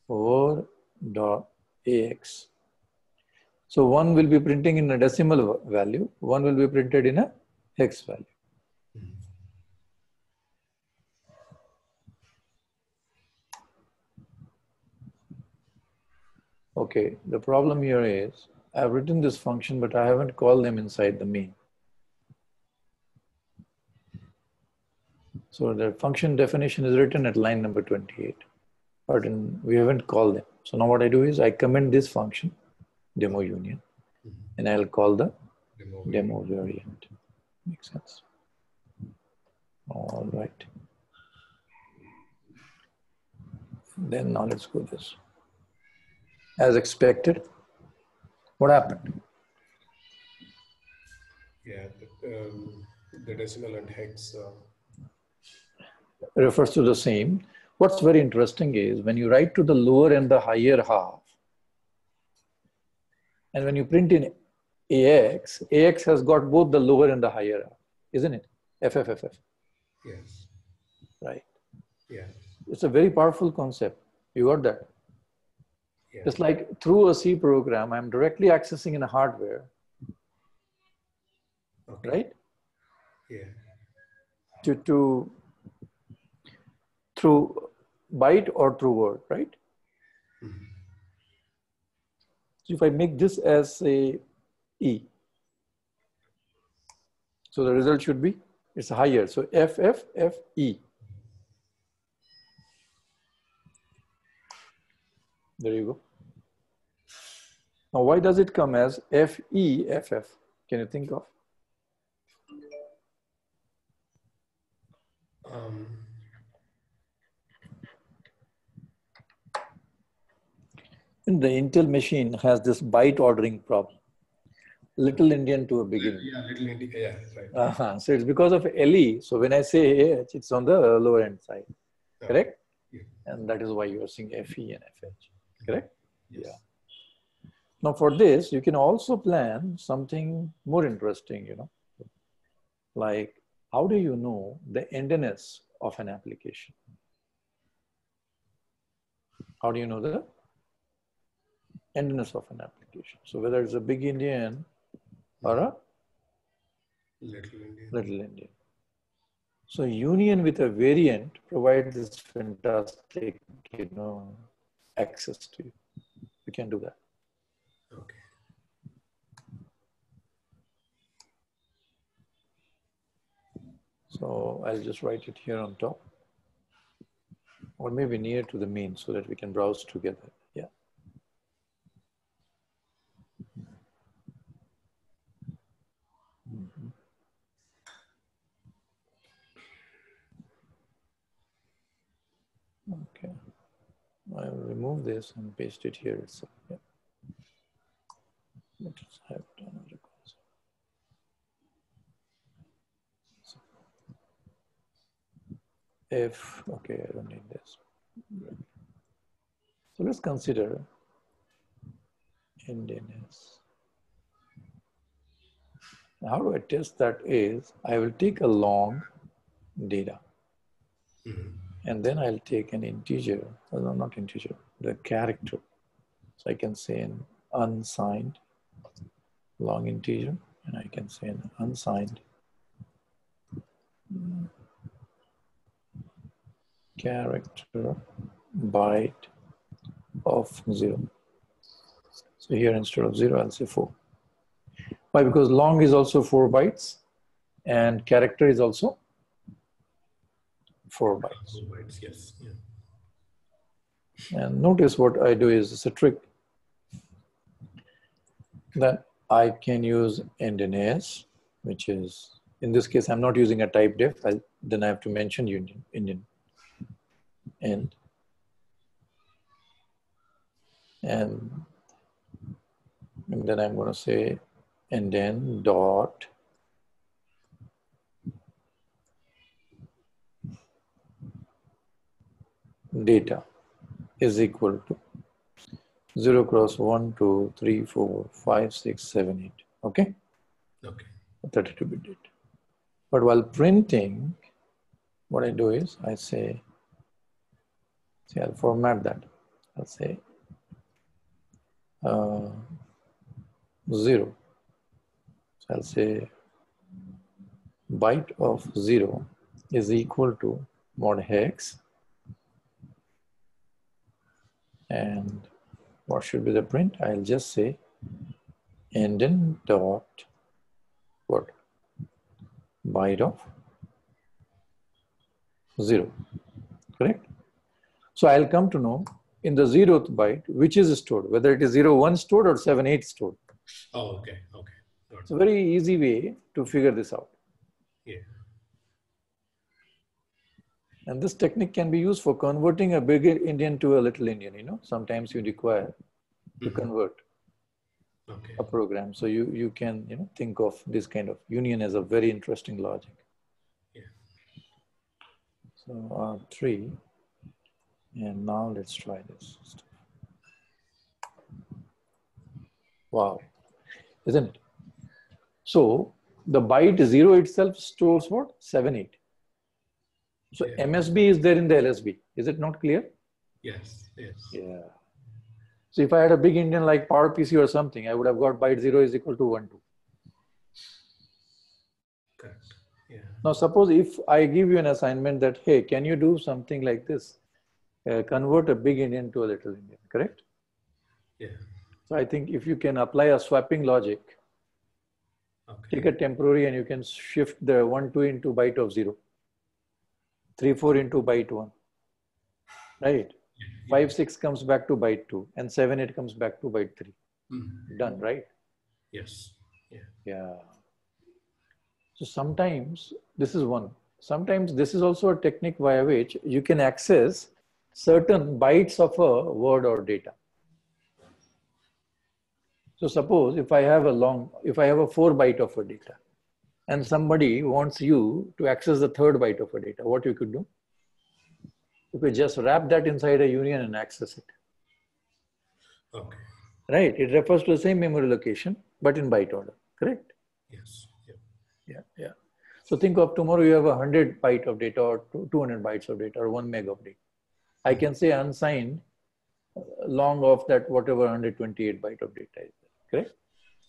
Word dot AX. So one will be printing in a decimal value, one will be printed in a hex value. Okay, the problem here is I've written this function, but I haven't called them inside the main. So the function definition is written at line number 28, but we haven't called them. So now what I do is I comment this function, demo union, mm-hmm. and I'll call the Demo. demo variant. Makes sense. All right. Then now let's go this. As expected, what happened? Yeah. The, um, the decimal and hex. Uh, refers to the same. What's very interesting is when you write to the lower and the higher half, and when you print in AX, AX has got both the lower and the higher half, isn't it? FFFF, yes. right? Yeah. It's a very powerful concept. You got that? Yeah. Just like through a C program, I'm directly accessing in a hardware, Okay. right? Yeah. To, to through byte or through word, right? Mhm. So if I make this as a E, so the result should be, it's higher. So FFFE. There you go. Now, why does it come as FEFF? Can you think of? Um, the Intel machine has this byte ordering problem. Little endian to a big endian. yeah. Little India. Yeah. Right. Uh-huh. So it's because of LE. So when I say AH, it's on the lower end side, Yeah. correct? Yeah. And that is why you are seeing FE and FH, correct? Yes. Yeah. Now for this, you can also plan something more interesting, you know, like how do you know the endness of an application? How do you know the endness of an application? So whether it's a big endian or a Little India. little endian. So union with a variant provides this fantastic, you know, access to you. We can do that. Okay. So I'll just write it here on top. Or maybe near to the main so that we can browse together. Yeah. Mhm. Okay. I will remove this and paste it here itself. Yeah. Let's have another. So, if, okay, I don't need this. So let's consider endianness. How do I test that is, I will take a long data Mhm. And then I'll take an integer, no, not integer, the character. So I can say an unsigned long integer, and I can say an unsigned character byte of zero. So here instead of zero, I'll say four. Why? Because long is also four bytes, and character is also four bytes. Four bytes, yes. Yeah. And notice what I do is it's a trick. that I can use endianness, which is, in this case, I'm not using a type def. I'll, then I have to mention union, endian. And, and, and then I'm going to say, and then dot data is equal to 0 cross 1, 2, 3, 4, 5, 6, 7, 8. Okay? Okay. 32 bit data. But while printing, what I do is I say, see, I'll format that. I'll say uh, 0. So I'll say byte of 0 is equal to mod hex and what should be the print? I'll just say indent dot word byte of zero, correct? So I'll come to know in the zeroth byte which is stored, whether it is zero one stored or seven eight stored. Oh, okay. Okay. It's a very easy way to figure this out. Yeah. And this technique can be used for converting a big endian to a little endian. You know, sometimes you require to Mhm. convert Okay. a program. So you you can you know think of this kind of union as a very interesting logic. Yeah. So R three, and now let's try this. Wow, isn't it? So the byte zero itself stores what seven eight. So Yeah. MSB is there in the LSB. Is it not clear? Yes. Yes. Yeah. So if I had a big endian like PowerPC or something, I would have got byte zero is equal to one two. Correct. Yeah. Now suppose if I give you an assignment that hey, can you do something like this? Uh, convert a big endian to a little endian, correct? Yeah. So I think if you can apply a swapping logic, Okay. take a temporary and you can shift the one two into byte of zero, three four into byte one, right? Yeah. Five six comes back to byte two, and seven eight comes back to byte three. Mhm. Done, right? Yes. Yeah. Yeah. So sometimes this is one. Sometimes this is also a technique via which you can access certain bytes of a word or data. So suppose if I have a long, if I have a four byte of a data and somebody wants you to access the third byte of a data, what you could do? You could just wrap that inside a union and access it, Okay. right? It refers to the same memory location, but in byte order, correct? Yes. Yeah. Yeah, yeah. So think of tomorrow you have a hundred byte of data or 200 bytes of data or one meg of data. I can say unsigned uh, long of that whatever 128 byte of data is correct?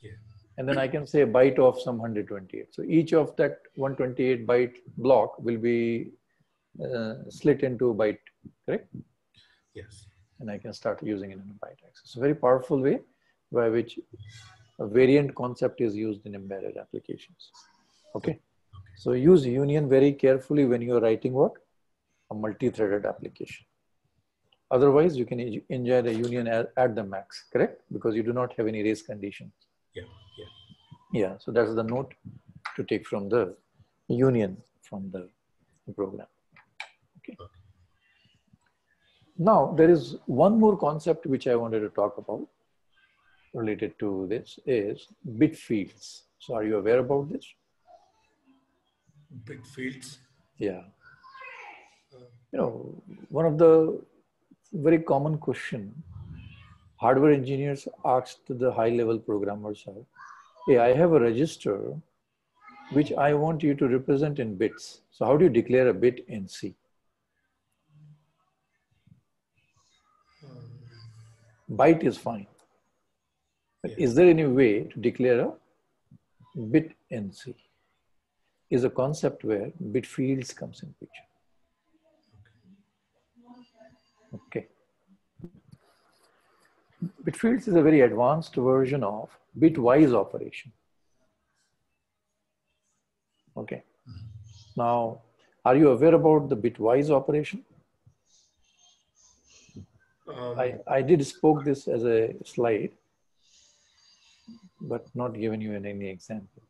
Yeah. And then I can say byte of some 128. So each of that 128 byte block will be uh, split into byte, correct? Yes. and I can start using it in a byte access. It's a very powerful way by which a variant concept is used in embedded applications. Okay. So use union very carefully when you're writing what? A multi-threaded application. Otherwise, you can enjoy the union at, at, the max, correct? Because you do not have any race conditions. Yeah, yeah. So that's the note to take from the union from the program. Okay. okay. Now, there is one more concept which I wanted to talk about related to this is bit fields. So are you aware about this? Bit fields? Yeah. Uh. You know, one of the very common question hardware engineers asked the high level programmers are, hey, I have a register which I want you to represent in bits. So how do you declare a bit in C? byte is fine. But is there any way to declare a bit in C? Is a concept where bit fields comes in picture. Okay. Bit fields is a very advanced version of bitwise operation. Okay. Now, are you aware about the bitwise operation? Um, I, I did spoke this as a slide, but not given you in any example.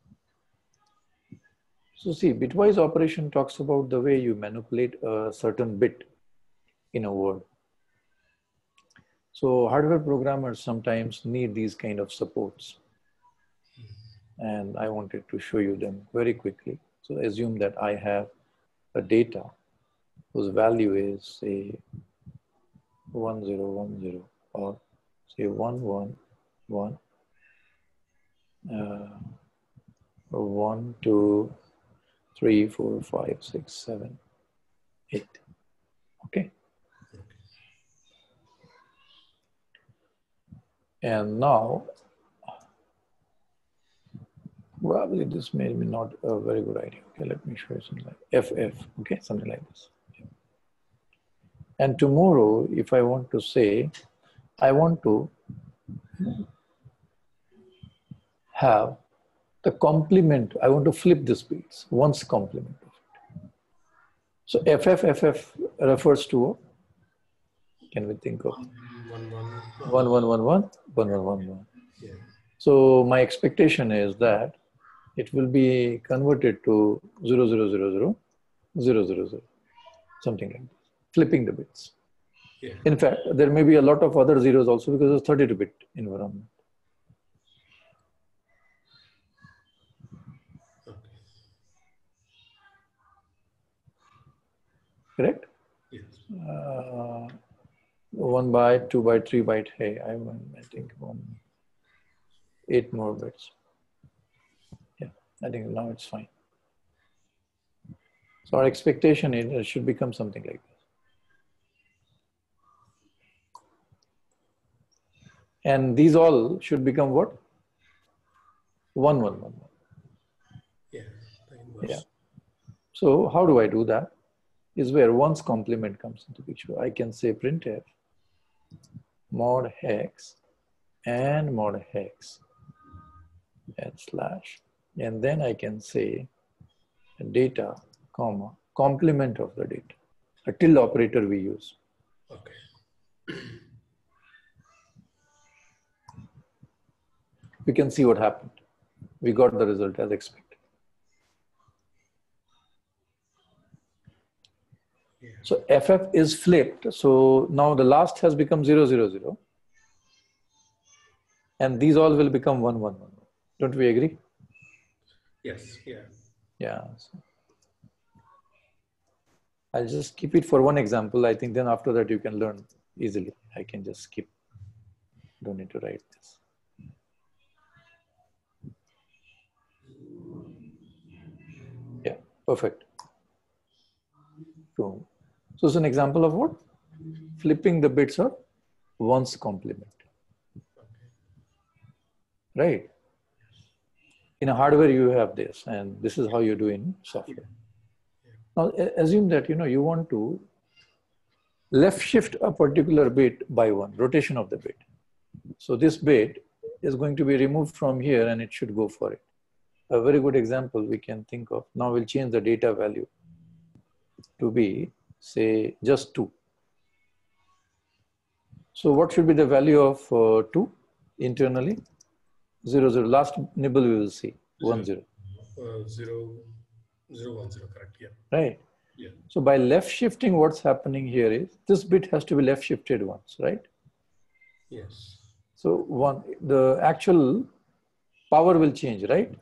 So see, bitwise operation talks about the way you manipulate a certain bit in a word. So hardware programmers sometimes need these kind of supports. And I wanted to show you them very quickly. So assume that I have a data whose value is say 1010 or say 111 uh, 1 2 3 4 5 6 7 8 okay and now probably this may be not a very good idea okay let me show you something like ff okay something like this and tomorrow, if I want to say, I want to have the complement, I want to flip this piece, once complement of it. So FFFF refers to, can we think of? One, one, one, one, one, one, one, one, one. Yeah. So my expectation is that it will be converted to 0, 0, 0, 0, 0, 0, 0, something like that flipping the bits. Yeah. In fact, there may be a lot of other zeros also because it's 32 bit environment. Okay. Correct? Yes. Uh, one byte, two byte, three byte. Hey, I, I think one, eight more bits. Yeah, I think now it's fine. So our expectation is it should become something like this. And these all should become what? One, one, one, one. Yeah. Yeah. So how do I do that? Is where once complement comes into picture. I can say printf mod hex and mod hex and slash. And then I can say data, comma, complement of the data. A tilde operator we use. Okay. we can see what happened. We got the result as expected. Yeah. So FF is flipped. So now the last has become 0, 0, 0. And these all will become 1, 1, 1. Don't we agree? Yes, yeah. Yeah. So I'll just keep it for one example. I think then after that you can learn easily. I can just skip. Don't need to write this. Yeah, perfect. So, so it's an example of what? Flipping the bits of once complement. Right? In a hardware, you have this, and this is how you do in software. Now, assume that you know you want to left shift a particular bit by one, rotation of the bit. So this bit is going to be removed from here and it should go for it. A very good example we can think of. Now we'll change the data value to be say just two. So what should be the value of uh, two internally? Zero, zero. Last nibble we will see, one, zero. Uh, zero, zero, one, zero, correct, yeah. Right. Yeah. So by left shifting, what's happening here is this bit has to be left shifted once, right? Yes. So one, the actual power will change, right?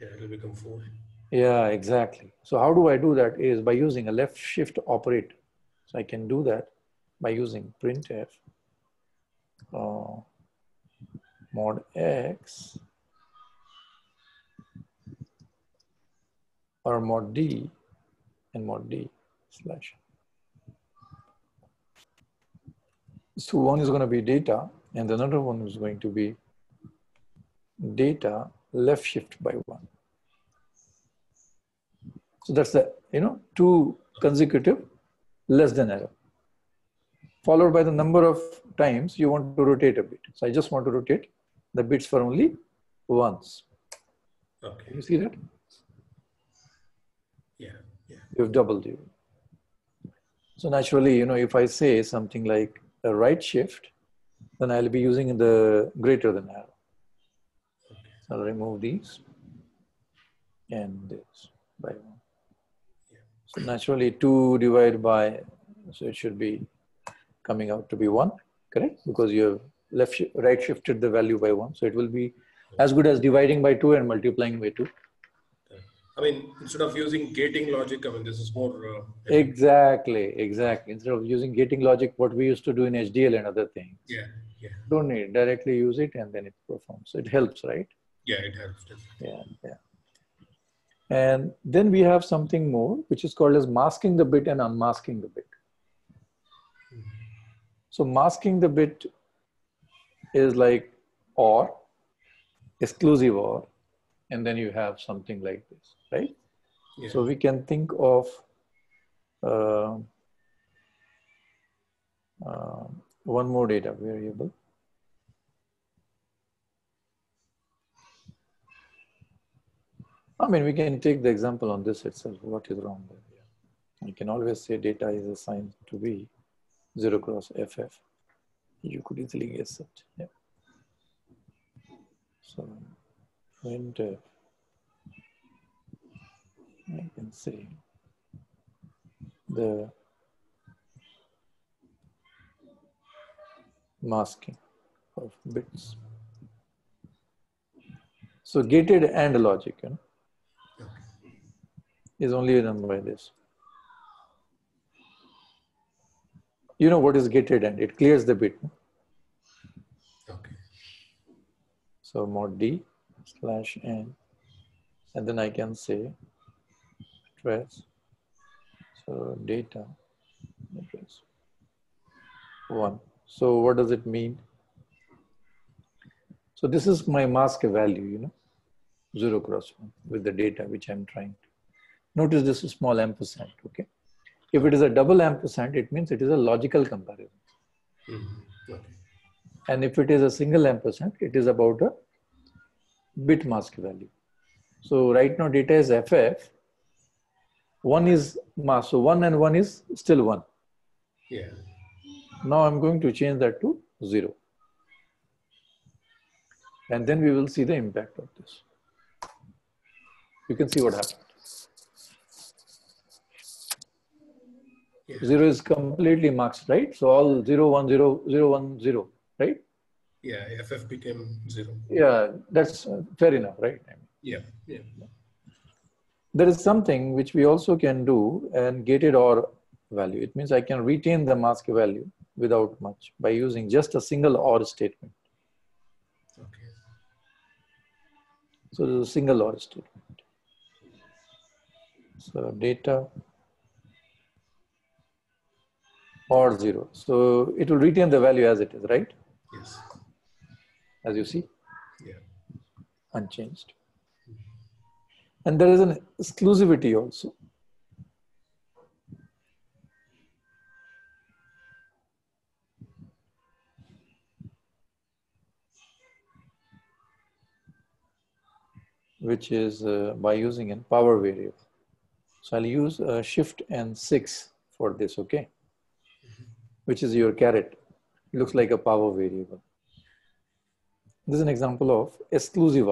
Yeah, it will become four. Yeah, exactly. So how do I do that is by using a left shift operator. So I can do that by using printf uh, mod x or mod d and mod d slash. So one is going to be data and the another one is going to be data left shift by one. So that's the, you know, two consecutive less than error. Followed by the number of times you want to rotate a bit. So I just want to rotate the bits for only once. Okay. You see that? Yeah, yeah. You've doubled it. So naturally, you know, if I say something like a right shift, then I'll be using the greater than arrow. So I'll remove these and this by one. So naturally, two divided by, so it should be coming out to be one, correct? Because you have left right shifted the value by one, so it will be as good as dividing by two and multiplying by two. I mean, instead of using gating logic, I mean, this is more. Uh, Exactly, exactly. Instead of using gating logic, what we used to do in HDL and other things, yeah, yeah, don't need directly use it and then it performs. It helps, right? yeah, it helps. definitely. Yeah, yeah. And then we have something more, which is called as masking the bit and unmasking the bit. So masking the bit is like or, exclusive or, and then you have something like this, right? Yeah. So we can think of uh, uh, one more data variable. I mean, we can take the example on this itself. What is wrong there? You can always say data is assigned to be 0 cross FF. You could easily guess it. Yeah. So printf, I can see the masking of bits. So gated and logic, you know. Is only done by this. You know what is gated and it clears the bit. Okay. So mod D slash N, and then I can say address. So data address one. So what does it mean? So this is my mask value, you know, zero cross one with the data which I'm trying to. Notice this is small ampersand, okay? If it is a double ampersand, it means it is a logical comparison. Mhm. Okay. And if it is a single ampersand, it is about a bit mask value. So right now data is FF. One is mask. So one and one is still one. Yeah. Now I'm going to change that to zero. And then we will see the impact of this. You can see what happened. Yeah. Zero is completely masked, right? So all zero, one, zero, zero, one, zero, right? Yeah. FF became zero. Yeah, that's fair enough, right? Yeah. Yeah. there is something which we also can do and gated or value. It means I can retain the mask value without much by using just a single or statement. Okay. So a single or statement. So data or 0. So it will retain the value as it is, right? Yes. As you see? Yeah. Unchanged. And there is an exclusivity also. which is uh, by using a power variable. So I'll use uh, shift and 6 for this, okay? Which is your caret. It looks like a power variable. This is an example of exclusive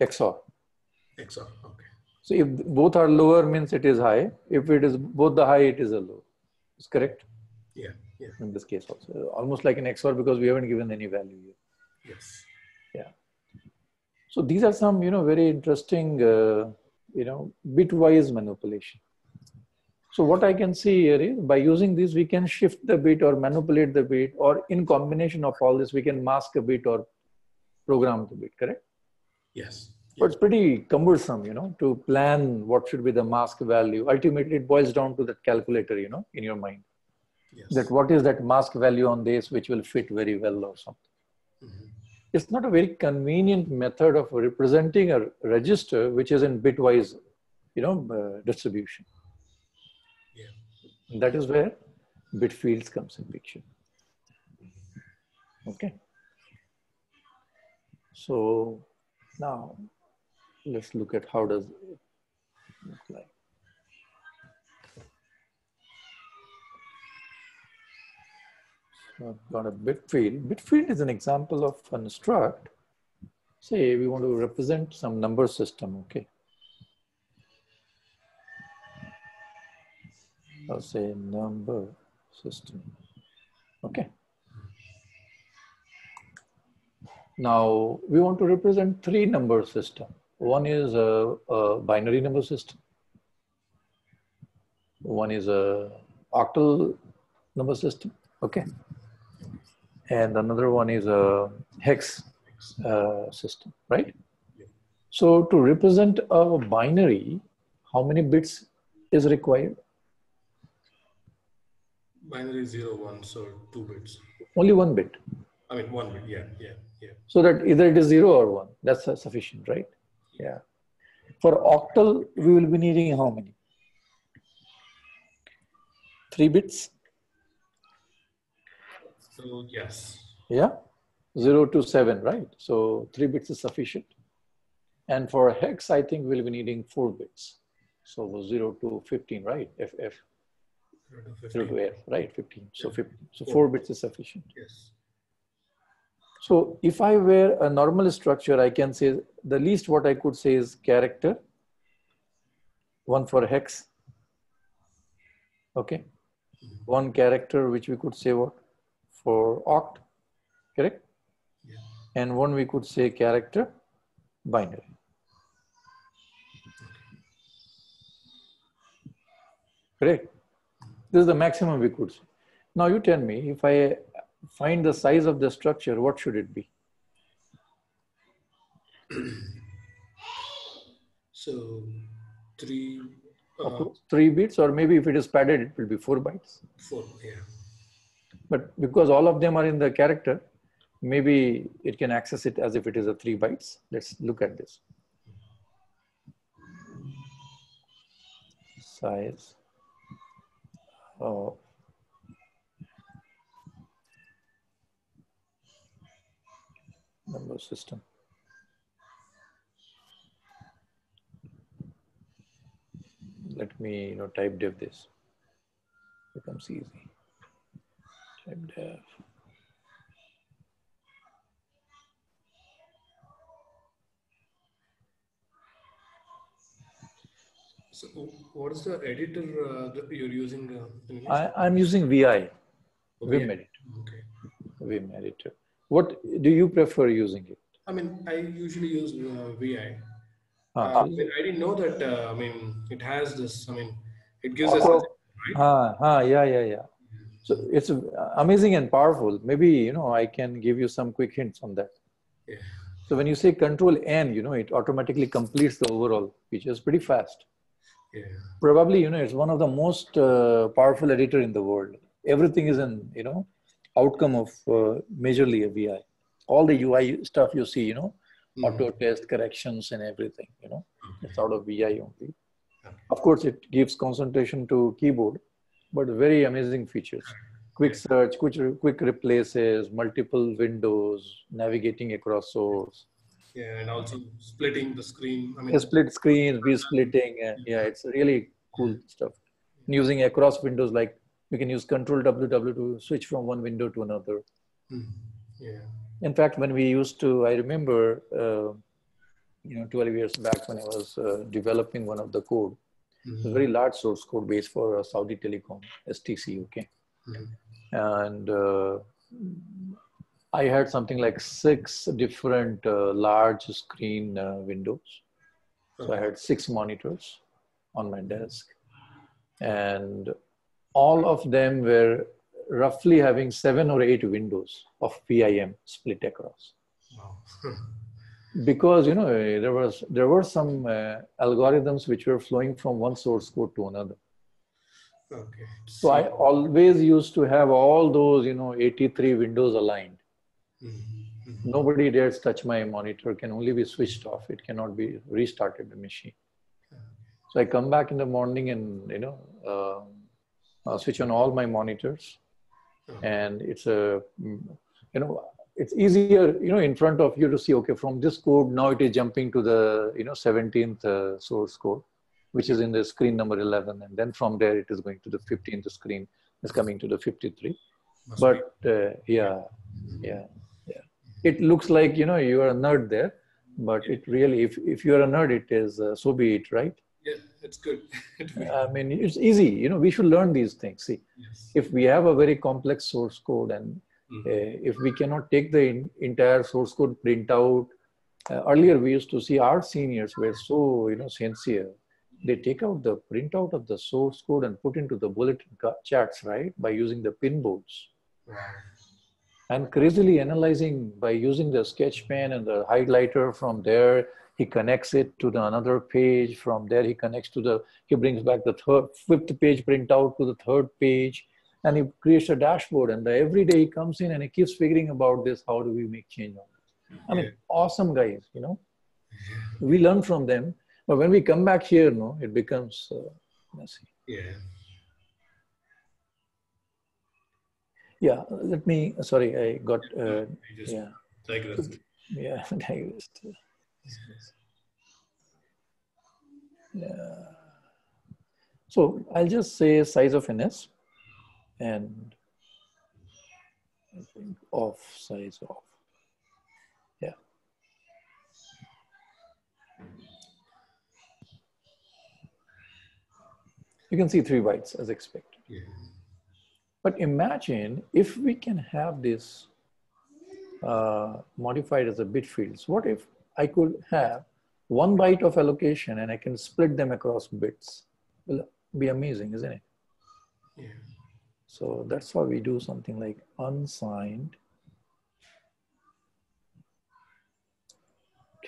XOR. XOR, okay. So if both are lower means it is high. If it is both the high, it is a low. Is correct? Yeah, yeah. In this case also. Almost like an XOR because we haven't given any value here. Yes. Yeah. So these are some, you know, very interesting, uh, you know, bitwise manipulation. So what I can see here is by using this, we can shift the bit or manipulate the bit or in combination of all this, we can mask a bit or program the bit, correct? Yes. But it's pretty cumbersome, you know, to plan what should be the mask value. Ultimately, it boils down to that calculator, you know, in your mind. Yes. That what is that mask value on this which will fit very well or something. Mhm. It's not a very convenient method of representing a register which is in bitwise, you know, uh, distribution. That is where bit fields comes in picture. Okay. So now let's look at how does it look like. So I've got a bit field. Bit field is an example of an struct. Say we want to represent some number system, okay. I'll say number system, okay. Now we want to represent three number system. One is a, a binary number system. One is a octal number system. Okay. And another one is a hex uh, system, right? So to represent a binary, how many bits is required? Binary zero, one, so two bits. Only one bit. I mean, one bit. Yeah, yeah, yeah. So that either it is zero or one. That's sufficient, right? Yeah. For octal, we will be needing how many? Three bits? So yes. Yeah. Zero to seven, right? So three bits is sufficient. And for hex, I think we'll be needing four bits. So zero to 15, right? F, F, Zero to zero 15. to F, right? 15. So 15. So Four. four bits is sufficient. Yes. So if I were a normal structure, I can say the least what I could say is character, one for hex, okay? Mm-hmm. One character which we could say what? For oct, correct? Yeah. And one we could say character binary. Correct? This is the maximum we could say. Now you tell me, if I find the size of the structure, what should it be? So three, uh, three bits, or maybe if it is padded, it will be four bytes. four. Yeah. But because all of them are in the character, maybe it can access it as if it is a three bytes. Let's look at this. Size of number system. Let me, you know, typedef this. Becomes easy. Type dev. So what is the editor uh, that you're using? Uh. I, I'm using VI. Vim editor. Okay. Vim editor. What do you prefer using it? I mean, I usually use uh, VI. Ah, Uh, I didn't know that. Uh, I mean, it has this. I mean, it gives us. Right? ah, ah, yeah, yeah, yeah. So it's amazing and powerful. Maybe, you know, I can give you some quick hints on that. Yeah. So when you say control N, you know, it automatically completes the overall features pretty fast. Yeah. Probably, you know, it's one of the most uh, powerful editor in the world. Everything is an, you know, outcome of uh, majorly a VI. All the UI stuff you see, you know, Mhm. auto test corrections and everything, you know, Okay. it's out of VI only. Okay. Of course, it gives concentration to keyboard, but very amazing features. Quick search, quick, quick replaces, multiple windows, navigating across source, Yeah, and also splitting the screen. I mean, A split screen, view splitting. And yeah, it's really cool stuff. Using across windows, like we can use Control W W to switch from one window to another. Mhm. yeah. In fact, when we used to, I remember, uh, you know, 12 years back when I was uh, developing one of the code, it's a very large source code base for uh, Saudi Telecom, STC, okay. Mhm. And uh, I had something like six different uh, large screen uh, windows. So I had six monitors on my desk, and all of them were roughly having seven or eight windows of VIM split across. Wow. Because you know there was there were some uh, algorithms which were flowing from one source code to another. okay. So I always used to have all those you know 83 windows aligned. Mhm. Mhm. Nobody dares touch my monitor. Can only be switched off. It cannot be restarted the machine. So I come back in the morning and you know um, I'll switch on all my monitors, and it's a you know it's easier you know in front of you to see okay from this code now it is jumping to the you know 17th uh, source code, which is in the screen number 11, and then from there it is going to the 15th screen. It's coming to the 53. Must But uh, yeah, yeah. It looks like you know you are a nerd there, but it really if if you are a nerd, it is uh, so be it, right? yeah, it's good. I mean, it's easy. You know, we should learn these things. See, yes. if we have a very complex source code and Mhm. uh, if we cannot take the in, entire source code printout, uh, earlier we used to see our seniors were so, you know, sincere. They take out the printout of the source code and put into the bulletin chats, right? By using the pin boards Wow. And crazily analyzing by using the sketch pen and the highlighter from there he connects it to the another page. From there he connects to the he brings back the third fifth page printout to the third page. And he creates a dashboard. And every day he comes in and he keeps figuring about this how do we make change on this? I mean awesome guys you know? We learn from them. But when we come back here no it becomes uh, messy. Yeah. Yeah let me sorry i got uh, yeah digressed. yeah digressed. Yeah. So I'll just say size of NS and I think off size of. Yeah. You can see three bytes as expected. Yeah. But imagine if we can have this uh, modified as a bit fields. What if I could have one byte of allocation and I can split them across bits? Will be amazing, isn't it? Yeah. So that's why we do something like unsigned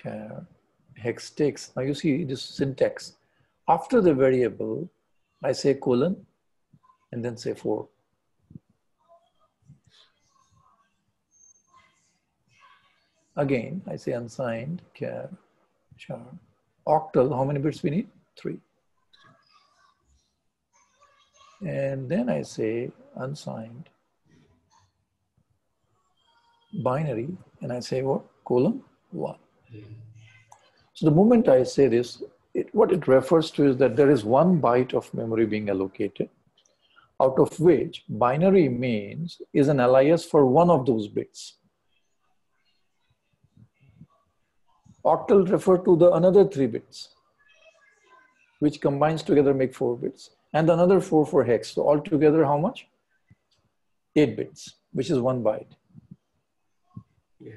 char hex text. Now you see this syntax. After the variable, I say colon and then say four. Again, I say unsigned char char octal. How many bits we need? Three. And then I say unsigned binary, and I say what? Colon one. So the moment I say this, it, what it refers to is that there is one byte of memory being allocated, out of which binary means is an alias for one of those bits. Octal refer to the another three bits, which combines together make four bits, and another four for hex. So altogether, how much? Eight bits, which is one byte. Yeah.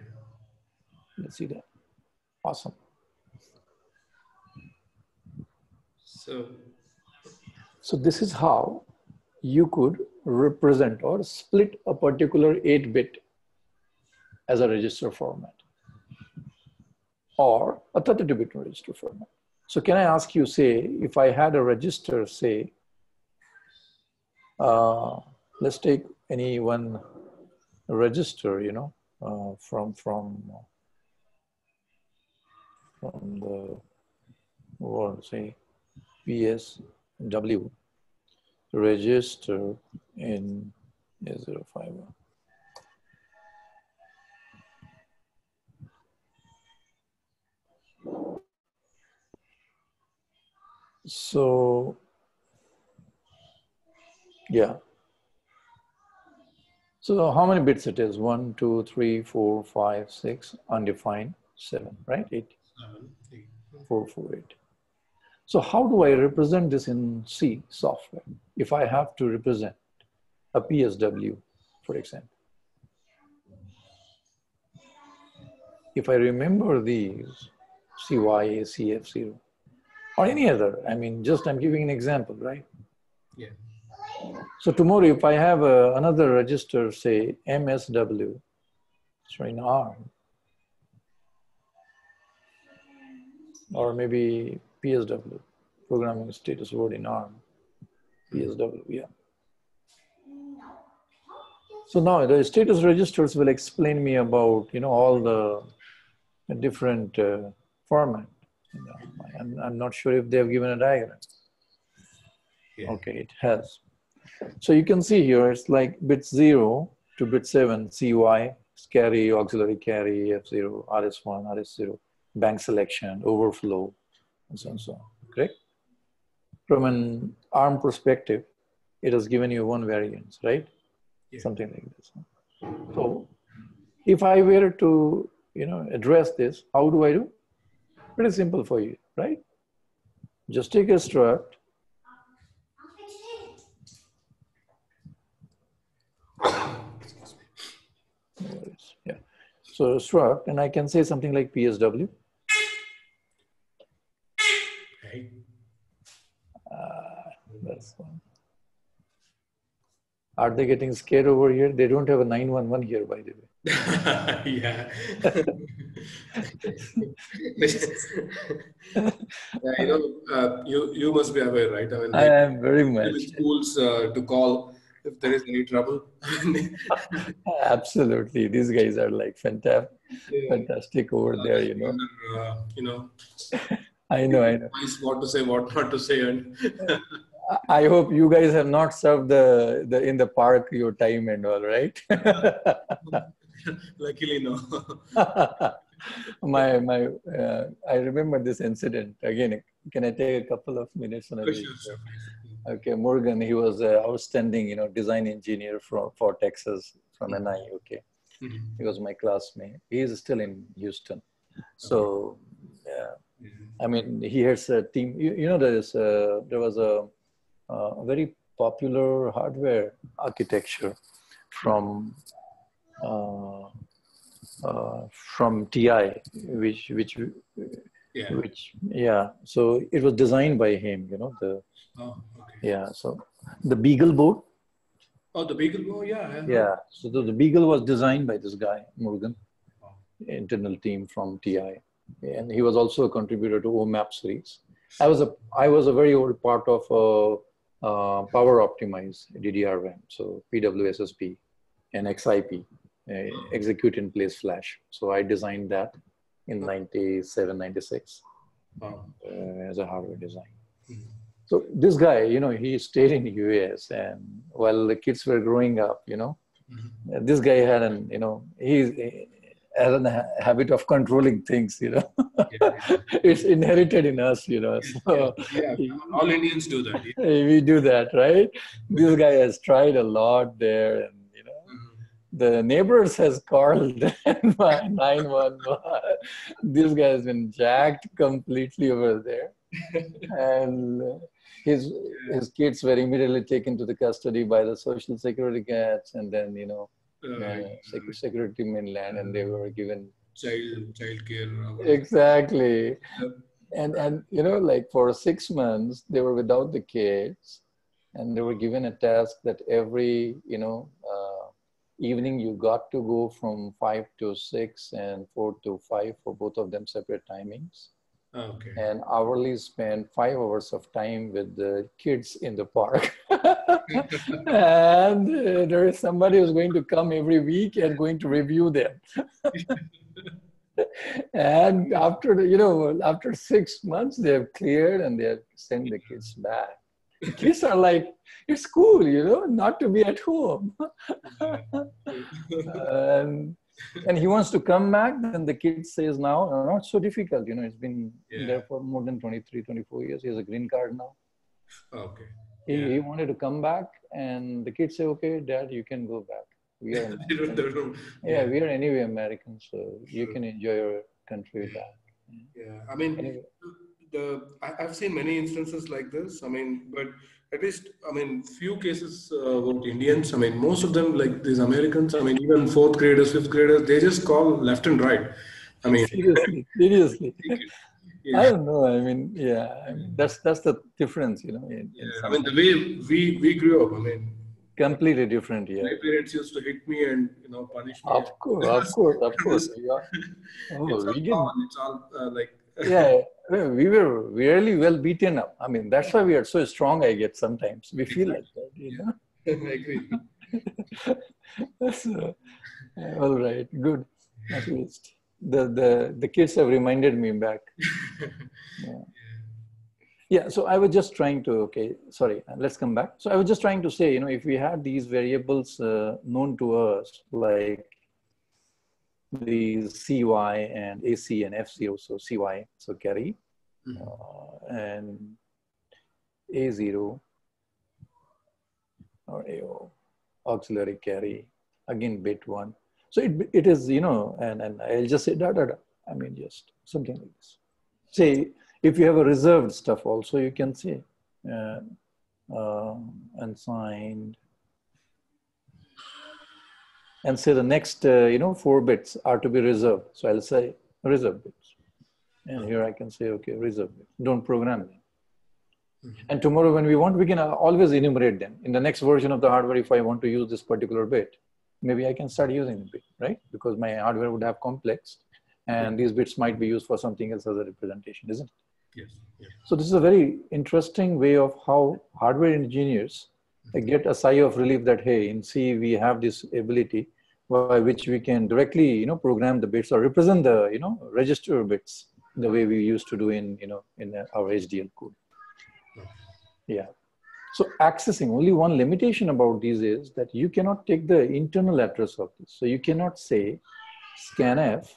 Let's see that. Awesome. So So this is how you could represent or split a particular 8-bit as a register format or a 32-bit register format. So can I ask you, say, if I had a register, say, uh, let's take any one register, you know, uh, from from from the world, say, PSW register in 8051. So, yeah. So how many bits it is? One, two, three, four, five, six, undefined, seven, right? Eight, Seven, eight. four, four, eight. So how do I represent this in C software? If I have to represent a PSW, for example. If I remember these, CY, CF0, or any other, I mean, just I'm giving an example, right? Yeah. So tomorrow, if I have uh, another register, say MSW, so in ARM, or maybe PSW, programming status word in ARM, PSW, yeah. So now the status registers will explain me about, you know, all the different uh, format. I'm, I'm not sure if they've given a diagram. Yeah. Okay, it has. So you can see here, it's like bit zero to bit seven, CY, carry, auxiliary carry, F0, RS1, RS0, bank selection, overflow, and so on and so on, correct? From an ARM perspective, it has given you one variance, right? Yeah. Something like this. So if I were to, you know, address this, how do I do? Pretty simple for you, right? Just take a worries. Yeah. So struct, and I can say something like PSW. Okay. Uh, that's one. Are they getting scared over here? They don't have a 911 here, by the way. yeah. yeah, you know, uh, you you must be aware, right? I mean, I like, am very much. schools uh, to call if there is any trouble. Absolutely. These guys are like fantastic, Yeah. fantastic over there, you know. Uh, you know, I know, I know. what to say, what not to say, and I- I hope you guys have not served the, the in the park your time and all, right? luckily no. my my uh, I remember this incident again. Can I take a couple of minutes on sure, sure. Okay, Morgan, he was an outstanding, you know, design engineer from for Texas from NI. Okay, Mhm. he was my classmate. He is still in Houston. So, yeah. I mean, he has a team. You, you know, there is a, there was a, a very popular hardware architecture from uh, uh, from TI, which which Yeah. which yeah. So it was designed by him. You know the Oh, okay. yeah. So the Beagle board. Oh, the beagle. Oh, yeah. Yeah. So the, the Beagle was designed by this guy Morgan, Wow. internal team from TI, and he was also a contributor to OMAP series. I was a I was a very old part of uh, uh, Power Optimize DDR RAM, so PWSSP and XIP, execute in place flash. So I designed that in 97, 96 Wow. uh, as a hardware design. Mhm. So this guy, you know, he stayed in the US, and while the kids were growing up, you know, Mhm. uh, this guy had an, you know, he had a ha- habit of controlling things, you know. Yeah, it's inherited in us, you know. So yeah. yeah. All Indians do that. We do that, right? This guy has tried a lot there, and. The neighbors has called 911. This guy has been jacked completely over there. and his his kids were immediately taken to the custody by the social security cats and then you know Uh, uh, sec- security mainland and they were given child child care. exactly Yep. and and you know like for six months they were without the kids and they were given a task that every you know uh, evening you got to go from five to six and four to five for both of them separate timings okay. and hourly spend five hours of time with the kids in the park. and uh, there is somebody who's going to come every week and going to review them. and after you know, after six months, they have cleared and they have sent the kids back. Kids are like, it's cool, you know, not to be at home. and and he wants to come back then the kid says now "No, not so difficult you know it's been Yeah. there for more than 23 24 years he has a green card now Okay. he, Yeah. he wanted to come back and the kid say okay dad you can go back we are They don't- they don't- yeah we are anyway americans so you can enjoy your country back Yeah, I mean, Anyway. The I, I've seen many instances like this. I mean, but at least I mean, few cases uh, with Indians. I mean, most of them like these Americans. I mean, even fourth graders, fifth graders, they just call left and right. I mean, seriously seriously i don't know i mean yeah I mean, that's that's the difference you know in, in yeah. I mean, the way we we grew up. I mean, completely different yeah my parents used to hit me and you know punish me. of course of course of course yeah. oh, it's all, we get it's all uh, like yeah, we were really well beaten up. I mean, that's why we are so strong. I get sometimes we feel like that, you know. I agree. so, uh, all right, good. At least the the the kids have reminded me back. Yeah. yeah. So I was just trying to. Okay, sorry. uh, Let's come back. So I was just trying to say, you know, if we had these variables uh, known to us, like these CY and AC and F0, so CY, so carry, Mhm. uh, and A0 or AO, auxiliary carry, again bit one. So it, it is, you know, and, and I'll just say da da da. I mean, just something like this. Say, if you have a reserved stuff also, you can say uh, um, unsigned. And say the next, uh, you know, four bits are to be reserved. So I'll say reserved bits. And here I can say, okay, reserved bits. Don't program them. And tomorrow, when we want, we can uh, always enumerate them. In the next version of the hardware, if I want to use this particular bit, maybe I can start using the bit, right? Because my hardware would have complex, and these bits might be used for something else as a representation, isn't it? Yes. yes. So this is a very interesting way of how hardware engineers get a sigh of relief that hey, in C we have this ability by which we can directly, you know, program the bits or represent the, you know, register bits the way we used to do in, you know, in our HDL code. Yeah. So accessing only one limitation about these is that you cannot take the internal address of this. So you cannot say scanf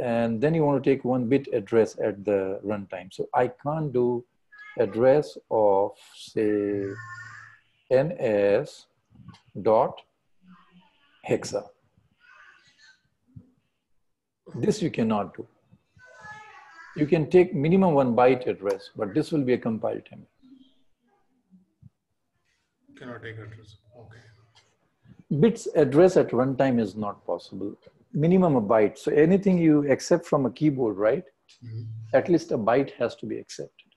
and then you want to take one bit address at the runtime. So I can't do address of say ns dot hexa. This you cannot do. You can take minimum one byte address, but this will be a compile time. Cannot take address. Okay. Bits address at runtime is not possible. Minimum a byte. So anything you accept from a keyboard, right? Mhm. At least a byte has to be accepted.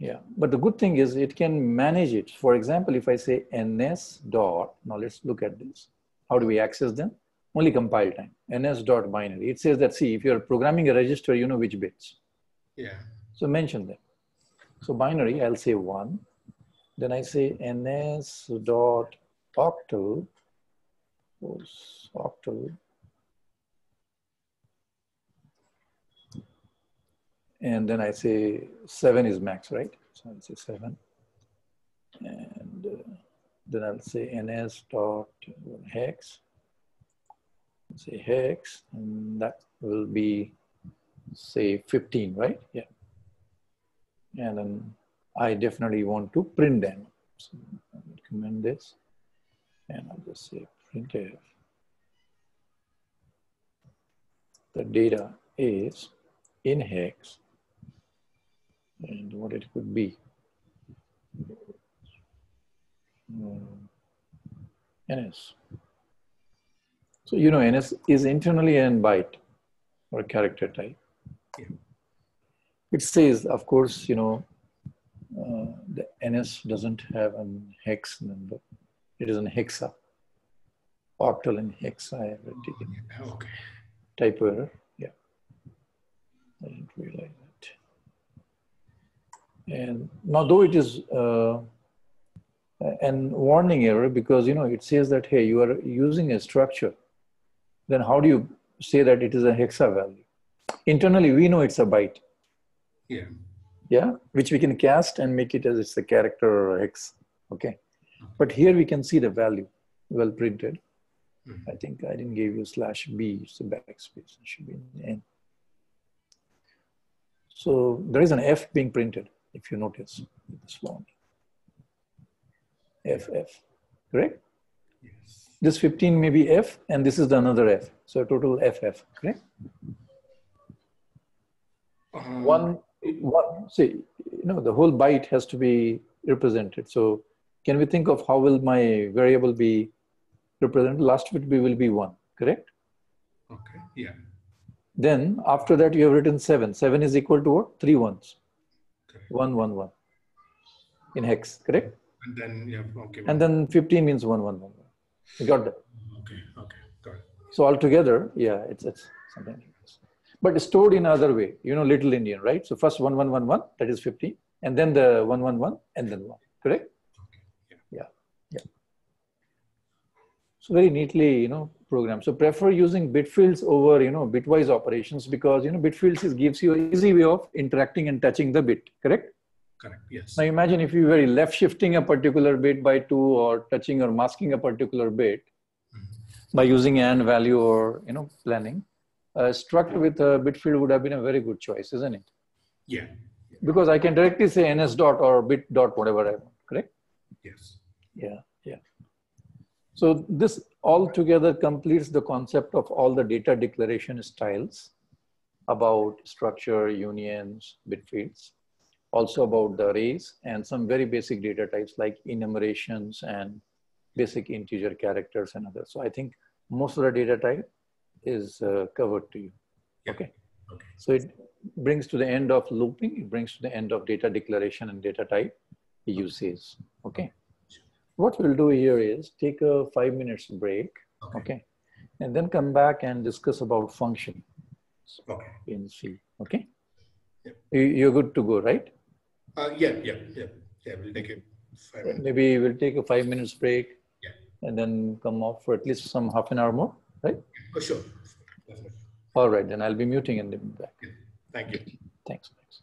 Yeah, but the good thing is it can manage it. For example, if I say ns dot, now let's look at this. How do we access them? Only compile time, ns dot binary. It says that, see, if you're programming a register, you know which bits. Yeah. So mention them. So binary, I'll say one. Then I say ns dot octal, octal. And then I say seven is max, right? So I'll say seven. And uh, then I'll say ns dot hex. Say hex, and that will be say 15, right? Yeah. And then I definitely want to print them. So I'll recommend this. And I'll just say printf. The data is in hex and what it could be. Hmm. NS. So you know NS is internally an byte or a character type. Yeah. It says, of course, you know, uh, the NS doesn't have an hex number. It is an hexa. Octal and hexa, I have taken Okay. Type error. Yeah. I didn't realize. And now though it is uh, an warning error because you know it says that hey you are using a structure then how do you say that it is a hexa value internally we know it's a byte Yeah. yeah which we can cast and make it as it's a character or a hex okay but here we can see the value well printed Mhm. I think I didn't give you slash B, it's a backspace. It should be end. So there is an F being printed, if you notice this one. F, F, correct? Yes. This 15 may be F and this is the another F. So total FF, correct? Um, One, one, see, you know, the whole byte has to be represented. So can we think of how will my variable be represented? Last bit will be one, correct? Okay. Yeah. Then after that, you have written seven. Seven is equal to what? Three ones. One, one, one. In hex, correct? And then yeah. Okay. And then 15 means one, one, one. one. You got that? Okay. Okay. Got it. So altogether, yeah, it's, it's something like this. But stored in other way, you know, little endian, right? So first one, one, one, one, that is 15. And then the one, one, one, and then one, correct? Yeah. Yeah, yeah. So very neatly, you know, programmed. So prefer using bit fields over, you know, bitwise operations because, you know, bit fields gives you an easy way of interacting and touching the bit, correct? Correct. Yes. Now imagine if you were left shifting a particular bit by two or touching or masking a particular bit by using an value or, you know, planning. Uh, struct with a bit field would have been a very good choice, isn't it? Yeah. Because I can directly say ns dot or bit dot whatever I want, correct? Yes. Yeah, yeah. So this altogether completes the concept of all the data declaration styles about structure, unions, bit fields, also about the arrays and some very basic data types like enumerations and basic integer characters and others. So I think most of the data type is uh, covered to you. Yeah. Okay. Okay. So it brings to the end of looping, it brings to the end of data declaration and data type uses. Okay. What we'll do here is take a five minutes break. Okay. Okay. And then come back and discuss about function Okay. in C. Okay. Yep. You- You're good to go, right? Uh, yeah. Yeah. Yeah. Yeah. We'll take it five minutes. Maybe we'll take a five minutes break Yeah. and then come off for at least some half an hour more, right? Oh, sure. All right, then I'll be muting and then back. Thank you. Thanks. Thanks.